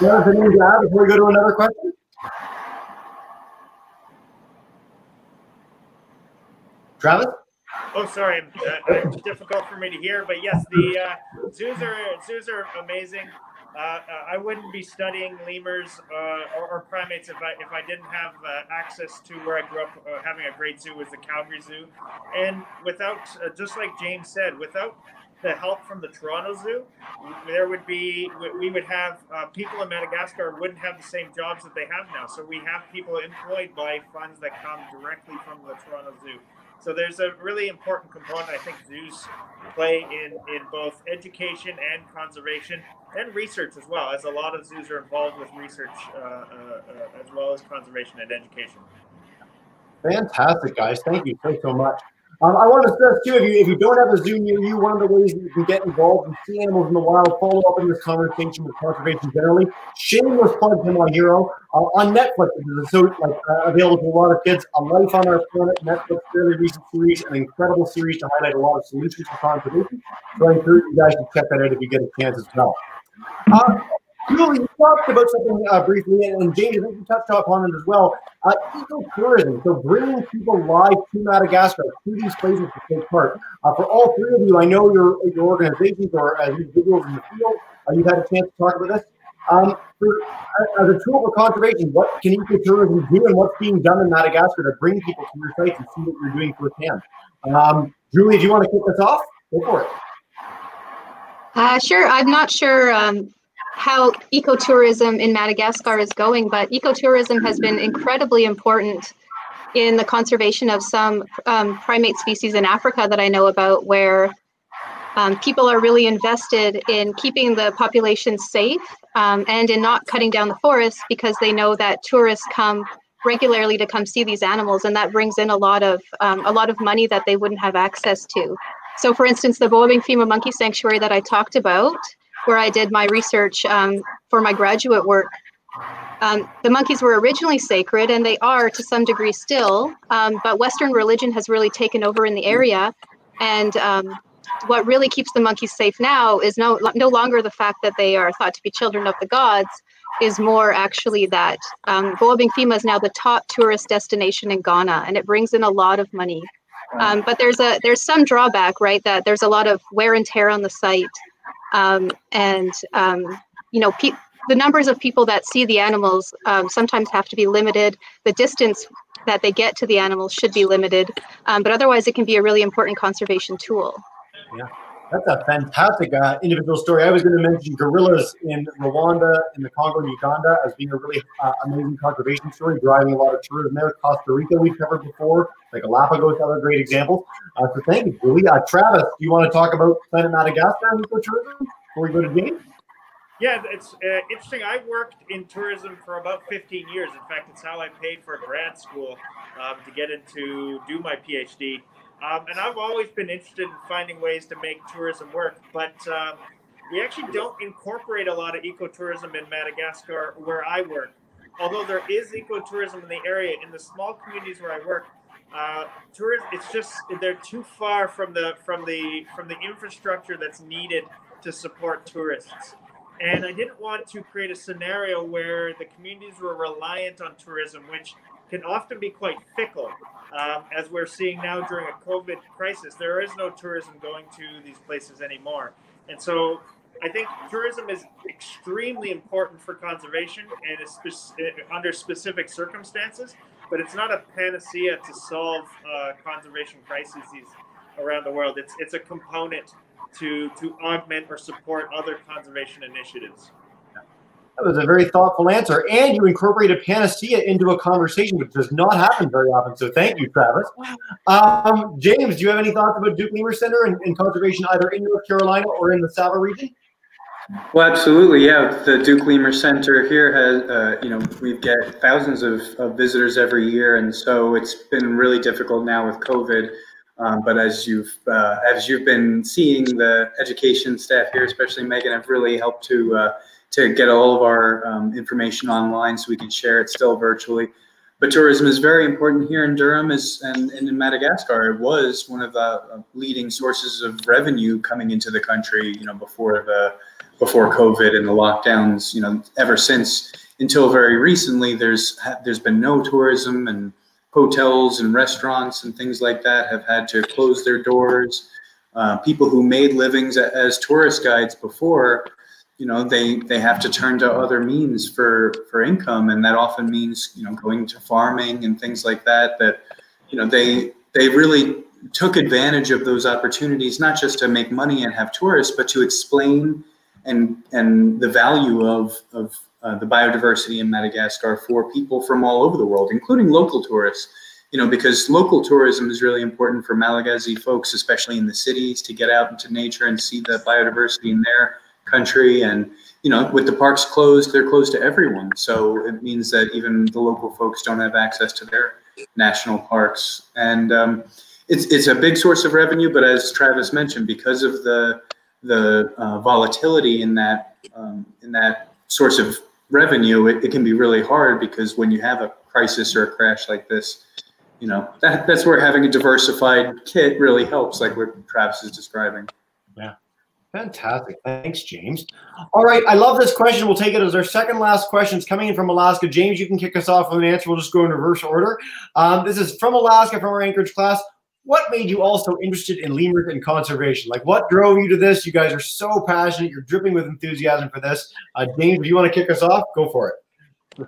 yeah, before we go to another question? Travis? Oh, sorry, uh, it's difficult for me to hear, but yes, the uh, zoos are zoos are amazing. Uh, uh, I wouldn't be studying lemurs uh, or, or, primates if I if I didn't have uh, access to where I grew up. Uh, having a great zoo was the Calgary Zoo, and without uh, just like James said, without the help from the Toronto Zoo, there would be we would have people in Madagascar wouldn't have the same jobs that they have now. So we have people employed by funds that come directly from the Toronto Zoo. So there's a really important component I think zoos play in, in both education and conservation and research as well, as a lot of zoos are involved with research uh, uh, uh, as well as conservation and education. Fantastic, guys. Thank you so, so much. Um, I want to stress too, if you if you don't have a zoo near you, one of the ways that you can get involved and see animals in the wild, follow up in this conversation with conservation generally. Shameless plug for my hero uh, on Netflix. It's so like uh, available to a lot of kids. A Life on Our Planet, Netflix, fairly recent series, an incredible series to highlight a lot of solutions for conservation. So I encourage you guys to check that out if you get a chance as well. Uh, Julie, you talked about something uh, briefly, and James, I think you touched upon it as well. Uh, ecotourism, so bringing people live to Madagascar, to these places to take part. Uh, for all three of you, I know your, your organizations or as individuals in the field, uh, you've had a chance to talk about this. Um, for, as a tool for conservation, what can ecotourism do and what's being done in Madagascar to bring people to your sites and see what you're doing firsthand? Um, Julie, do you want to kick us off? Go for it. Uh, sure. I'm not sure um, how ecotourism in Madagascar is going, but ecotourism has been incredibly important in the conservation of some um, primate species in Africa that I know about, where um, people are really invested in keeping the population safe um, and in not cutting down the forests because they know that tourists come regularly to come see these animals, and that brings in a lot of um, a lot of money that they wouldn't have access to. So, for instance, the Boabeng-Fiema Monkey Sanctuary that I talked about where I did my research um, for my graduate work. Um, the monkeys were originally sacred, and they are to some degree still, um, but Western religion has really taken over in the area. And um, what really keeps the monkeys safe now is no, no longer the fact that they are thought to be children of the gods, is more actually that um, is now the top tourist destination in Ghana, and it brings in a lot of money. Um, but there's a there's some drawback, right? That there's a lot of wear and tear on the site. Um, and, um, you know, pe- the numbers of people that see the animals um, sometimes have to be limited. The distance that they get to the animals should be limited, um, but otherwise, it can be a really important conservation tool. Yeah. That's a fantastic uh, individual story. I was going to mention gorillas in Rwanda, in the Congo, and Uganda as being a really uh, amazing conservation story, driving a lot of tourism there. Costa Rica, we've covered before, like Galapagos, other great examples. Uh, so thank you, Julie. Uh, Travis, do you want to talk about Planet Madagascar and ecotourism before we go to James? Yeah, it's uh, interesting. I worked in tourism for about 15 years. In fact, it's how I paid for grad school um, to get into do my PhD. Um, and I've always been interested in finding ways to make tourism work, but um, we actually don't incorporate a lot of ecotourism in Madagascar where I work. Although there is ecotourism in the area, in the small communities where I work, uh, tourism it's just they're too far from the from the from the infrastructure that's needed to support tourists. And I didn't want to create a scenario where the communities were reliant on tourism, which can often be quite fickle. Um, as we're seeing now during a COVID crisis, there is no tourism going to these places anymore. And so I think tourism is extremely important for conservation and spe- under specific circumstances, but it's not a panacea to solve uh, conservation crises around the world. It's, it's a component to, to augment or support other conservation initiatives. That was a very thoughtful answer. And you incorporate a panacea into a conversation, which does not happen very often. So thank you, Travis. Um, James, do you have any thoughts about Duke Lemur Center and, and, conservation either in North Carolina or in the Sava region? Well, absolutely. Yeah, the Duke Lemur Center here has, uh, you know, we get thousands of, of, visitors every year, and so it's been really difficult now with COVID. Um, but as you've uh, as you've been seeing, the education staff here, especially Megan, have really helped to uh, to get all of our um, information online so we can share it still virtually. But tourism is very important here in Durham is, and, and in Madagascar. It was one of the uh, leading sources of revenue coming into the country, you know, before the before COVID and the lockdowns, you know, ever since until very recently, there's there's been no tourism and hotels and restaurants and things like that have had to close their doors. Uh, people who made livings as tourist guides before, you know, they they have to turn to other means for for income, and that often means you know going to farming and things like that. That you know they they really took advantage of those opportunities, not just to make money and have tourists, but to explain and and the value of of uh, the biodiversity in Madagascar for people from all over the world, including local tourists. You know, because local tourism is really important for Malagasy folks, especially in the cities, to get out into nature and see the biodiversity in their country. And you know, with the parks closed, they're closed to everyone. So it means that even the local folks don't have access to their national parks. And um, it's it's a big source of revenue. But as Travis mentioned, because of the the uh, volatility in that um, in that source of revenue, it, it, can be really hard because when you have a crisis or a crash like this, you know that, that's where having a diversified kit really helps, like what Travis is describing. Yeah. Fantastic. Thanks, James. All right. I love this question. We'll take it as our second last question. It's coming in from Alaska. James, you can kick us off with an answer. We'll just go in reverse order. Um, this is from Alaska, from our Anchorage class what made you also interested in lemurs and conservation? Like, what drove you to this? You guys are so passionate. You're dripping with enthusiasm for this. Uh, James, if you want to kick us off, go for it.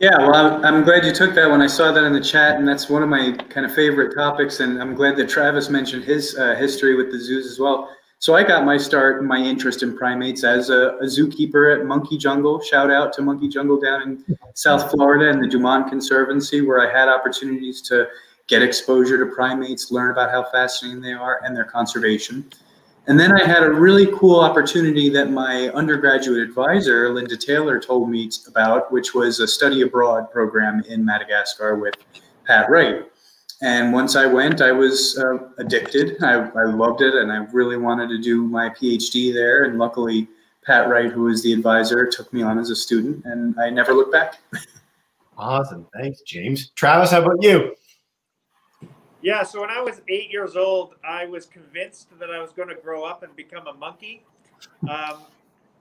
Yeah, well, I'm, glad you took that when I saw that in the chat, and that's one of my kind of favorite topics. And I'm glad that Travis mentioned his uh, history with the zoos as well. So I got my start, my interest in primates as a, a, zookeeper at Monkey Jungle. Shout out to Monkey Jungle down in South Florida and the DuMond Conservancy, where I had opportunities to get exposure to primates, learn about how fascinating they are and their conservation. And then I had a really cool opportunity that my undergraduate advisor, Linda Taylor, told me about, which was a study abroad program in Madagascar with Pat Wright. And once I went, I was uh, addicted. I, I loved it, and I really wanted to do my PhD there. And luckily, Pat Wright, who was the advisor, took me on as a student, and I never looked back. awesome. Thanks, James. Travis, how about you? Yeah, so when I was eight years old, I was convinced that I was going to grow up and become a monkey. Um,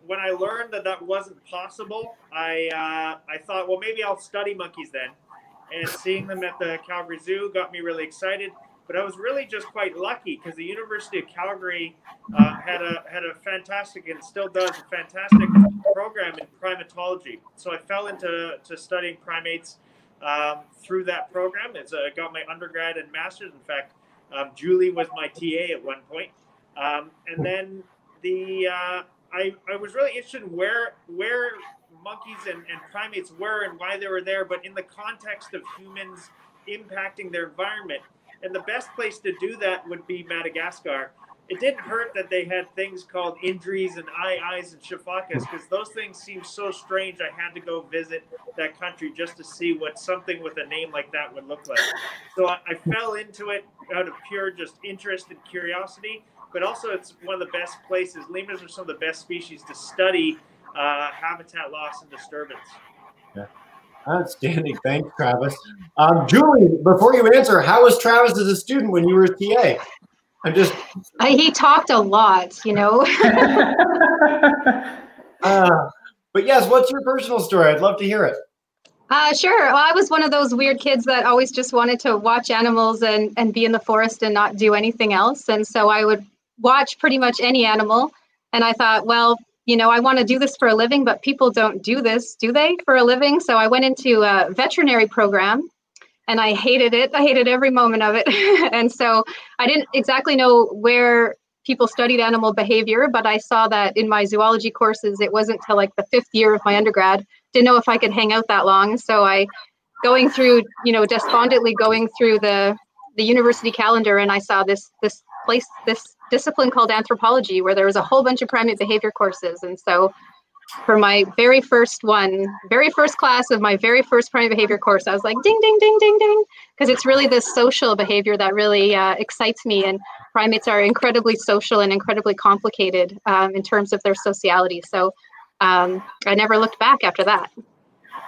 when I learned that that wasn't possible, I uh, I thought, well, maybe I'll study monkeys then. And seeing them at the Calgary Zoo got me really excited. But I was really just quite lucky because the University of Calgary uh, had a had a fantastic and still does a fantastic program in primatology. So I fell into to studying primates um, through that program. It's uh, got my undergrad and master's. In fact, um, Julie was my TA at one point. Um, and then the uh, I, I was really interested in where where monkeys and, and primates were and why they were there, but in the context of humans impacting their environment. And the best place to do that would be Madagascar it didn't hurt that they had things called indris and aye-ayes and sifakas because those things seemed so strange. I had to go visit that country just to see what something with a name like that would look like. So I, I fell into it out of pure just interest and curiosity, but also it's one of the best places. Lemurs are some of the best species to study uh, habitat loss and disturbance. Yeah. Outstanding. Thanks, Travis. Um, Julie, before you answer, how was Travis as a student when you were a TA? I'm just. I, he talked a lot, you know. uh, but yes, what's your personal story? I'd love to hear it. Uh, sure. Well, I was one of those weird kids that always just wanted to watch animals and, and be in the forest and not do anything else. And so I would watch pretty much any animal. And I thought, well, you know, I want to do this for a living, but people don't do this, do they, for a living? So I went into a veterinary program and I hated it. I hated every moment of it. and so I didn't exactly know where people studied animal behavior, but I saw that in my zoology courses, it wasn't till like the fifth year of my undergrad. Didn't know if I could hang out that long. So I, going through, you know, despondently going through the the university calendar, and I saw this this place, this discipline called anthropology, where there was a whole bunch of primate behavior courses, and so for my very first one, very first class of my very first primate behavior course, I was like, ding, ding, ding, ding, ding, because it's really this social behavior that really uh, excites me. And primates are incredibly social and incredibly complicated um, in terms of their sociality. So um, I never looked back after that.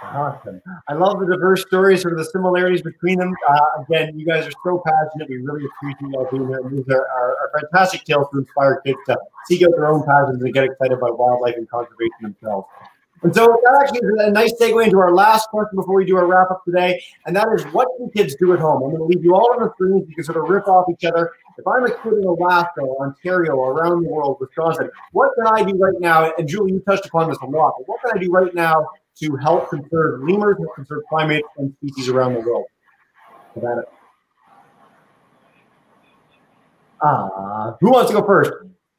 Awesome. I love the diverse stories, of the similarities between them. Uh, again, you guys are so passionate. We really appreciate you all being here. These are, are, are, fantastic tales to inspire kids to seek out their own passions and get excited about wildlife and conservation themselves. And so that actually is a nice segue into our last question before we do our wrap up today. And that is what can kids do at home? I'm going to leave you all on the screen. so You can sort of rip off each other. If I'm a kid in Alaska, Ontario, around the world, Wisconsin, what can I do right now? And Julie, you touched upon this a lot. But what can I do right now to help conserve lemurs, help conserve primates and species around the world? That uh, who wants to go first?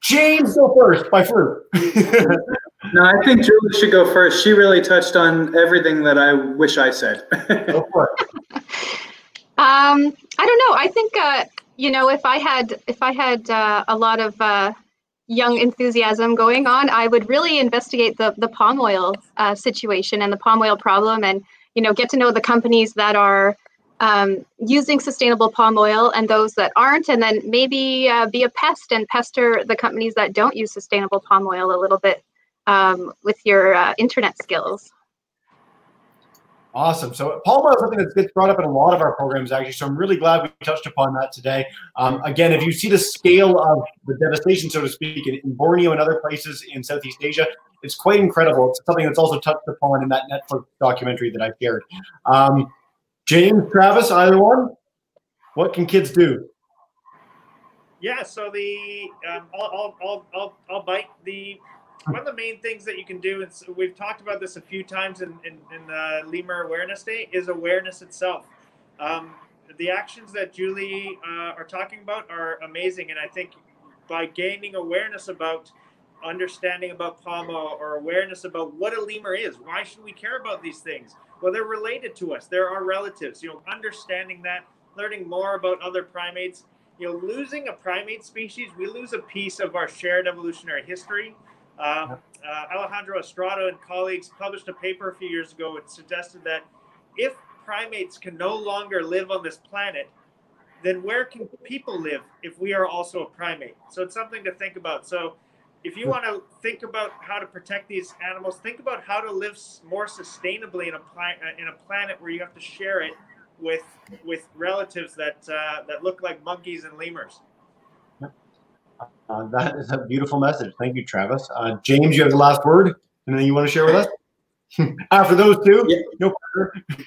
James, go first by fruit. no, I think Julie should go first. She really touched on everything that I wish I said. go for it. Um, I don't know. I think uh, you know if I had if I had uh, a lot of uh, young enthusiasm going on, I would really investigate the the palm oil uh, situation and the palm oil problem, and you know get to know the companies that are um, using sustainable palm oil and those that aren't, and then maybe uh, be a pest and pester the companies that don't use sustainable palm oil a little bit um, with your uh, internet skills. Awesome. So palm oil is something that gets brought up in a lot of our programs, actually. So I'm really glad we touched upon that today. Um, again, if you see the scale of the devastation, so to speak, in, in, Borneo and other places in Southeast Asia, it's quite incredible. It's something that's also touched upon in that Netflix documentary that I shared. Um, James, Travis, either one? What can kids do? Yeah, so the um, I'll, I'll, I'll, I'll bite the one of the main things that you can do, and we've talked about this a few times in, in, in the Lemur Awareness Day, is awareness itself. Um, the actions that Julie uh, are talking about are amazing, and I think by gaining awareness about understanding about palm or awareness about what a lemur is, why should we care about these things? Well, they're related to us. They're our relatives. You know, understanding that, learning more about other primates. You know, losing a primate species, we lose a piece of our shared evolutionary history um, uh, Alejandro Estrada and colleagues published a paper a few years ago and suggested that if primates can no longer live on this planet, then where can people live if we are also a primate? So it's something to think about. So if you want to think about how to protect these animals, think about how to live more sustainably in a uh, in a planet where you have to share it with with relatives that uh, that look like monkeys and lemurs. Uh, that is a beautiful message. Thank you, Travis. Uh, James, you have the last word, Anything you want to share with us after those two. Yeah. No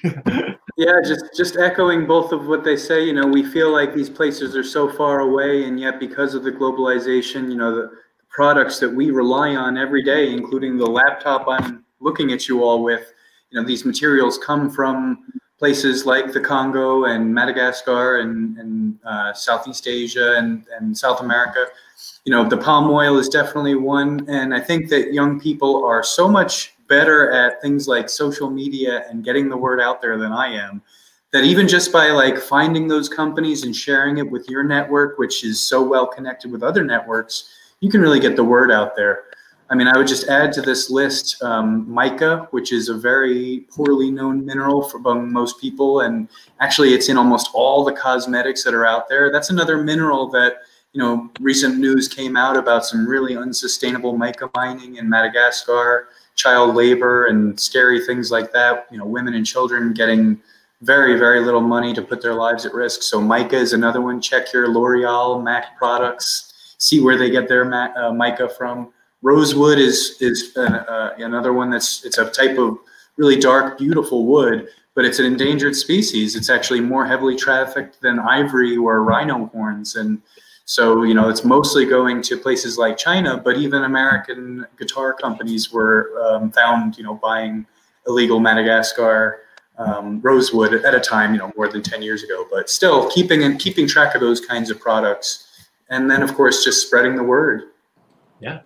yeah, just just echoing both of what they say. You know, we feel like these places are so far away, and yet because of the globalization, you know, the products that we rely on every day, including the laptop I'm looking at you all with, you know, these materials come from places like the Congo and Madagascar and, and uh, Southeast Asia and, and South America. You know, the palm oil is definitely one. And I think that young people are so much better at things like social media and getting the word out there than I am. That even just by like finding those companies and sharing it with your network, which is so well connected with other networks, you can really get the word out there. I mean, I would just add to this list um, mica, which is a very poorly known mineral for among most people, and actually, it's in almost all the cosmetics that are out there. That's another mineral that you know recent news came out about some really unsustainable mica mining in Madagascar, child labor, and scary things like that. You know, women and children getting very very little money to put their lives at risk. So mica is another one. Check your L'Oreal, Mac products. See where they get their uh, mica from Rosewood is is uh, uh, another one that's it's a type of really dark, beautiful wood, but it's an endangered species. It's actually more heavily trafficked than ivory or rhino horns, and so you know it's mostly going to places like China. But even American guitar companies were um, found, you know, buying illegal Madagascar um, rosewood at a time, you know, more than ten years ago. But still, keeping and keeping track of those kinds of products, and then of course just spreading the word. Yeah.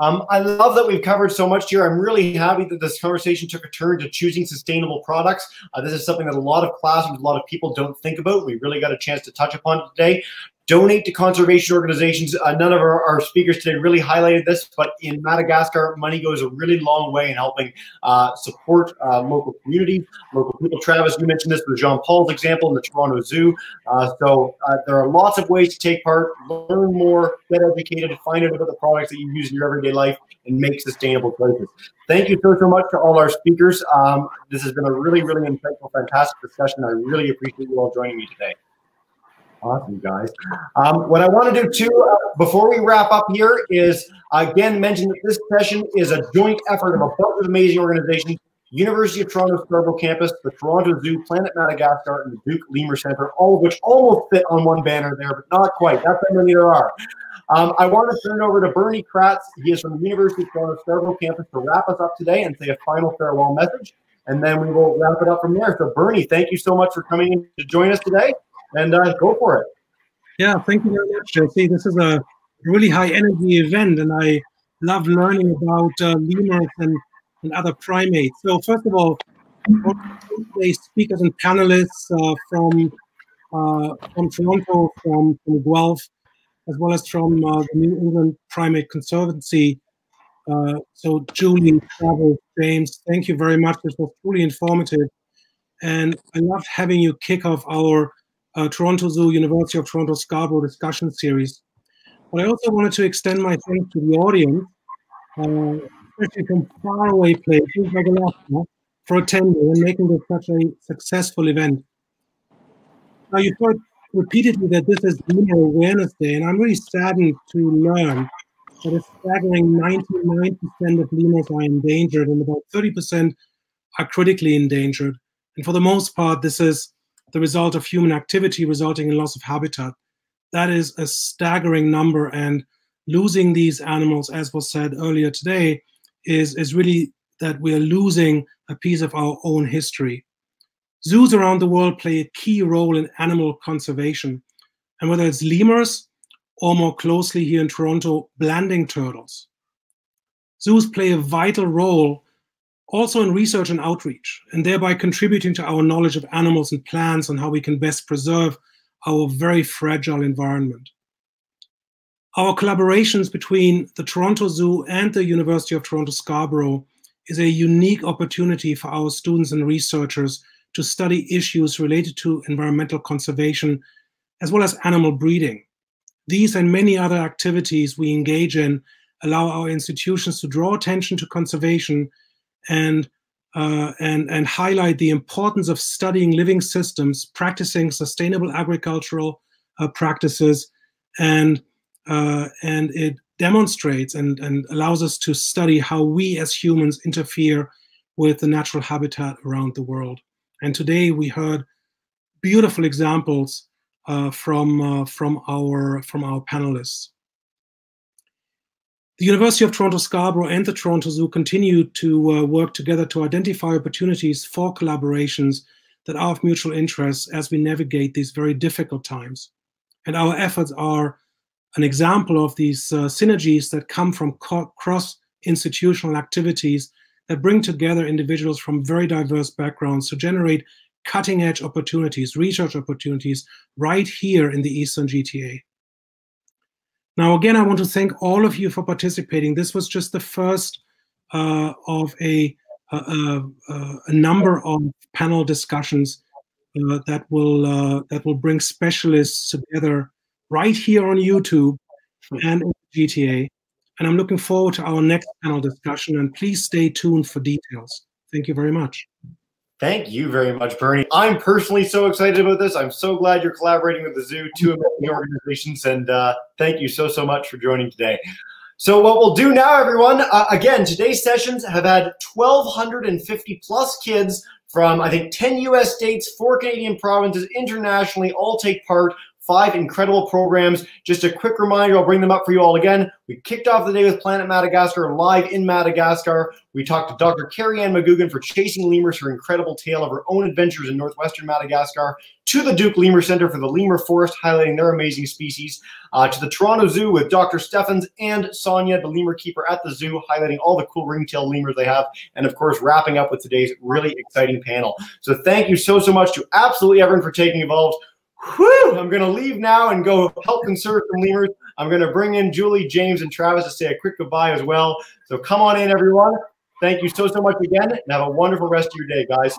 Um, I love that we've covered so much here. I'm really happy that this conversation took a turn to choosing sustainable products. Uh, this is something that a lot of classrooms, a lot of people don't think about. We really got a chance to touch upon today. Donate to conservation organizations. Uh, none of our, our, speakers today really highlighted this, but in Madagascar, money goes a really long way in helping uh, support uh, local communities, local people. Travis, you mentioned this with Jean Paul's example in the Toronto Zoo. Uh, so uh, there are lots of ways to take part, learn more, get educated, find out about the products that you use in your everyday life, and make sustainable choices. Thank you so, so much to all our speakers. Um, this has been a really, really insightful, fantastic discussion. I really appreciate you all joining me today. Awesome, guys. Um, what I want to do too, uh, before we wrap up here, is again mention that this session is a joint effort of a bunch of amazing organizations University of Toronto Scarborough campus, the Toronto Zoo, Planet Madagascar, and the Duke Lemur Center, all of which almost fit on one banner there, but not quite. That's how many there are. Um, I want to turn over to Bernie Kratz. He is from the University of Toronto Scarborough campus to wrap us up today and say a final farewell message, and then we will wrap it up from there. So, Bernie, thank you so much for coming in to join us today and uh, go for it. Yeah, thank you very much, Jesse. This is a really high energy event, and I love learning about uh, lemurs and, and other primates. So, first of all, the speakers and panelists uh, from uh, from Toronto, from, from Guelph, as well as from uh, the New England Primate Conservancy. Uh, so, Julie, Travis, James, thank you very much. This was truly informative. And I loved having you kick off our uh, Toronto Zoo, University of Toronto Scarborough discussion series. But I also wanted to extend my thanks to the audience, uh, especially from faraway places like Alaska, for attending and making this such a successful event. Now, you've heard repeatedly that this is Lemur Awareness Day, and I'm really saddened to learn that a staggering 99% of lemurs are endangered and about 30% are critically endangered. And for the most part, this is the result of human activity resulting in loss of habitat. That is a staggering number, and losing these animals, as was said earlier today, is, is really that we are losing a piece of our own history. Zoos around the world play a key role in animal conservation, and whether it's lemurs or more closely here in Toronto, Blanding turtles. Zoos play a vital role also in research and outreach, and thereby contributing to our knowledge of animals and plants and how we can best preserve our very fragile environment. Our collaborations between the Toronto Zoo and the University of Toronto Scarborough is a unique opportunity for our students and researchers to study issues related to environmental conservation as well as animal breeding. These and many other activities we engage in allow our institutions to draw attention to conservation and uh, and and highlight the importance of studying living systems, practicing sustainable agricultural uh, practices, and uh, and it demonstrates and and allows us to study how we as humans interfere with the natural habitat around the world. And today we heard beautiful examples uh, from uh, from our from our panelists. The University of Toronto Scarborough and the Toronto Zoo continue to uh, work together to identify opportunities for collaborations that are of mutual interest as we navigate these very difficult times. And our efforts are an example of these uh, synergies that come from cross institutional activities that bring together individuals from very diverse backgrounds to generate cutting edge opportunities, research opportunities right here in the Eastern GTA. Now, again, I want to thank all of you for participating. This was just the first uh, of a, a, a, number of panel discussions uh, that will uh, that will bring specialists together right here on YouTube and GTA. And I'm looking forward to our next panel discussion. And please stay tuned for details. Thank you very much. Thank you very much, Bernie. I'm personally so excited about this. I'm so glad you're collaborating with the zoo, two amazing organizations, and uh, thank you so, so much for joining today. So what we'll do now, everyone, uh, again, today's sessions have had 1,250 plus kids from, I think, 10 U.S. states, four Canadian provinces, internationally, all take part five incredible programs. Just a quick reminder, I'll bring them up for you all again. We kicked off the day with Planet Madagascar live in Madagascar. We talked to Dr. Carrie Ann McGugan for Chasing Lemurs, her incredible tale of her own adventures in northwestern Madagascar, to the Duke Lemur Center for the Lemur Forest, highlighting their amazing species, uh, to the Toronto Zoo with Dr. Steffens and Sonia, the lemur keeper at the zoo, highlighting all the cool ringtail lemurs they have, and of course, wrapping up with today's really exciting panel. So thank you so, so much to absolutely everyone for taking involved Whew, I'm going to leave now and go help conserve some lemurs. I'm going to bring in Julie, James, and Travis to say a quick goodbye as well. So come on in, everyone. Thank you so, so much again, and have a wonderful rest of your day, guys.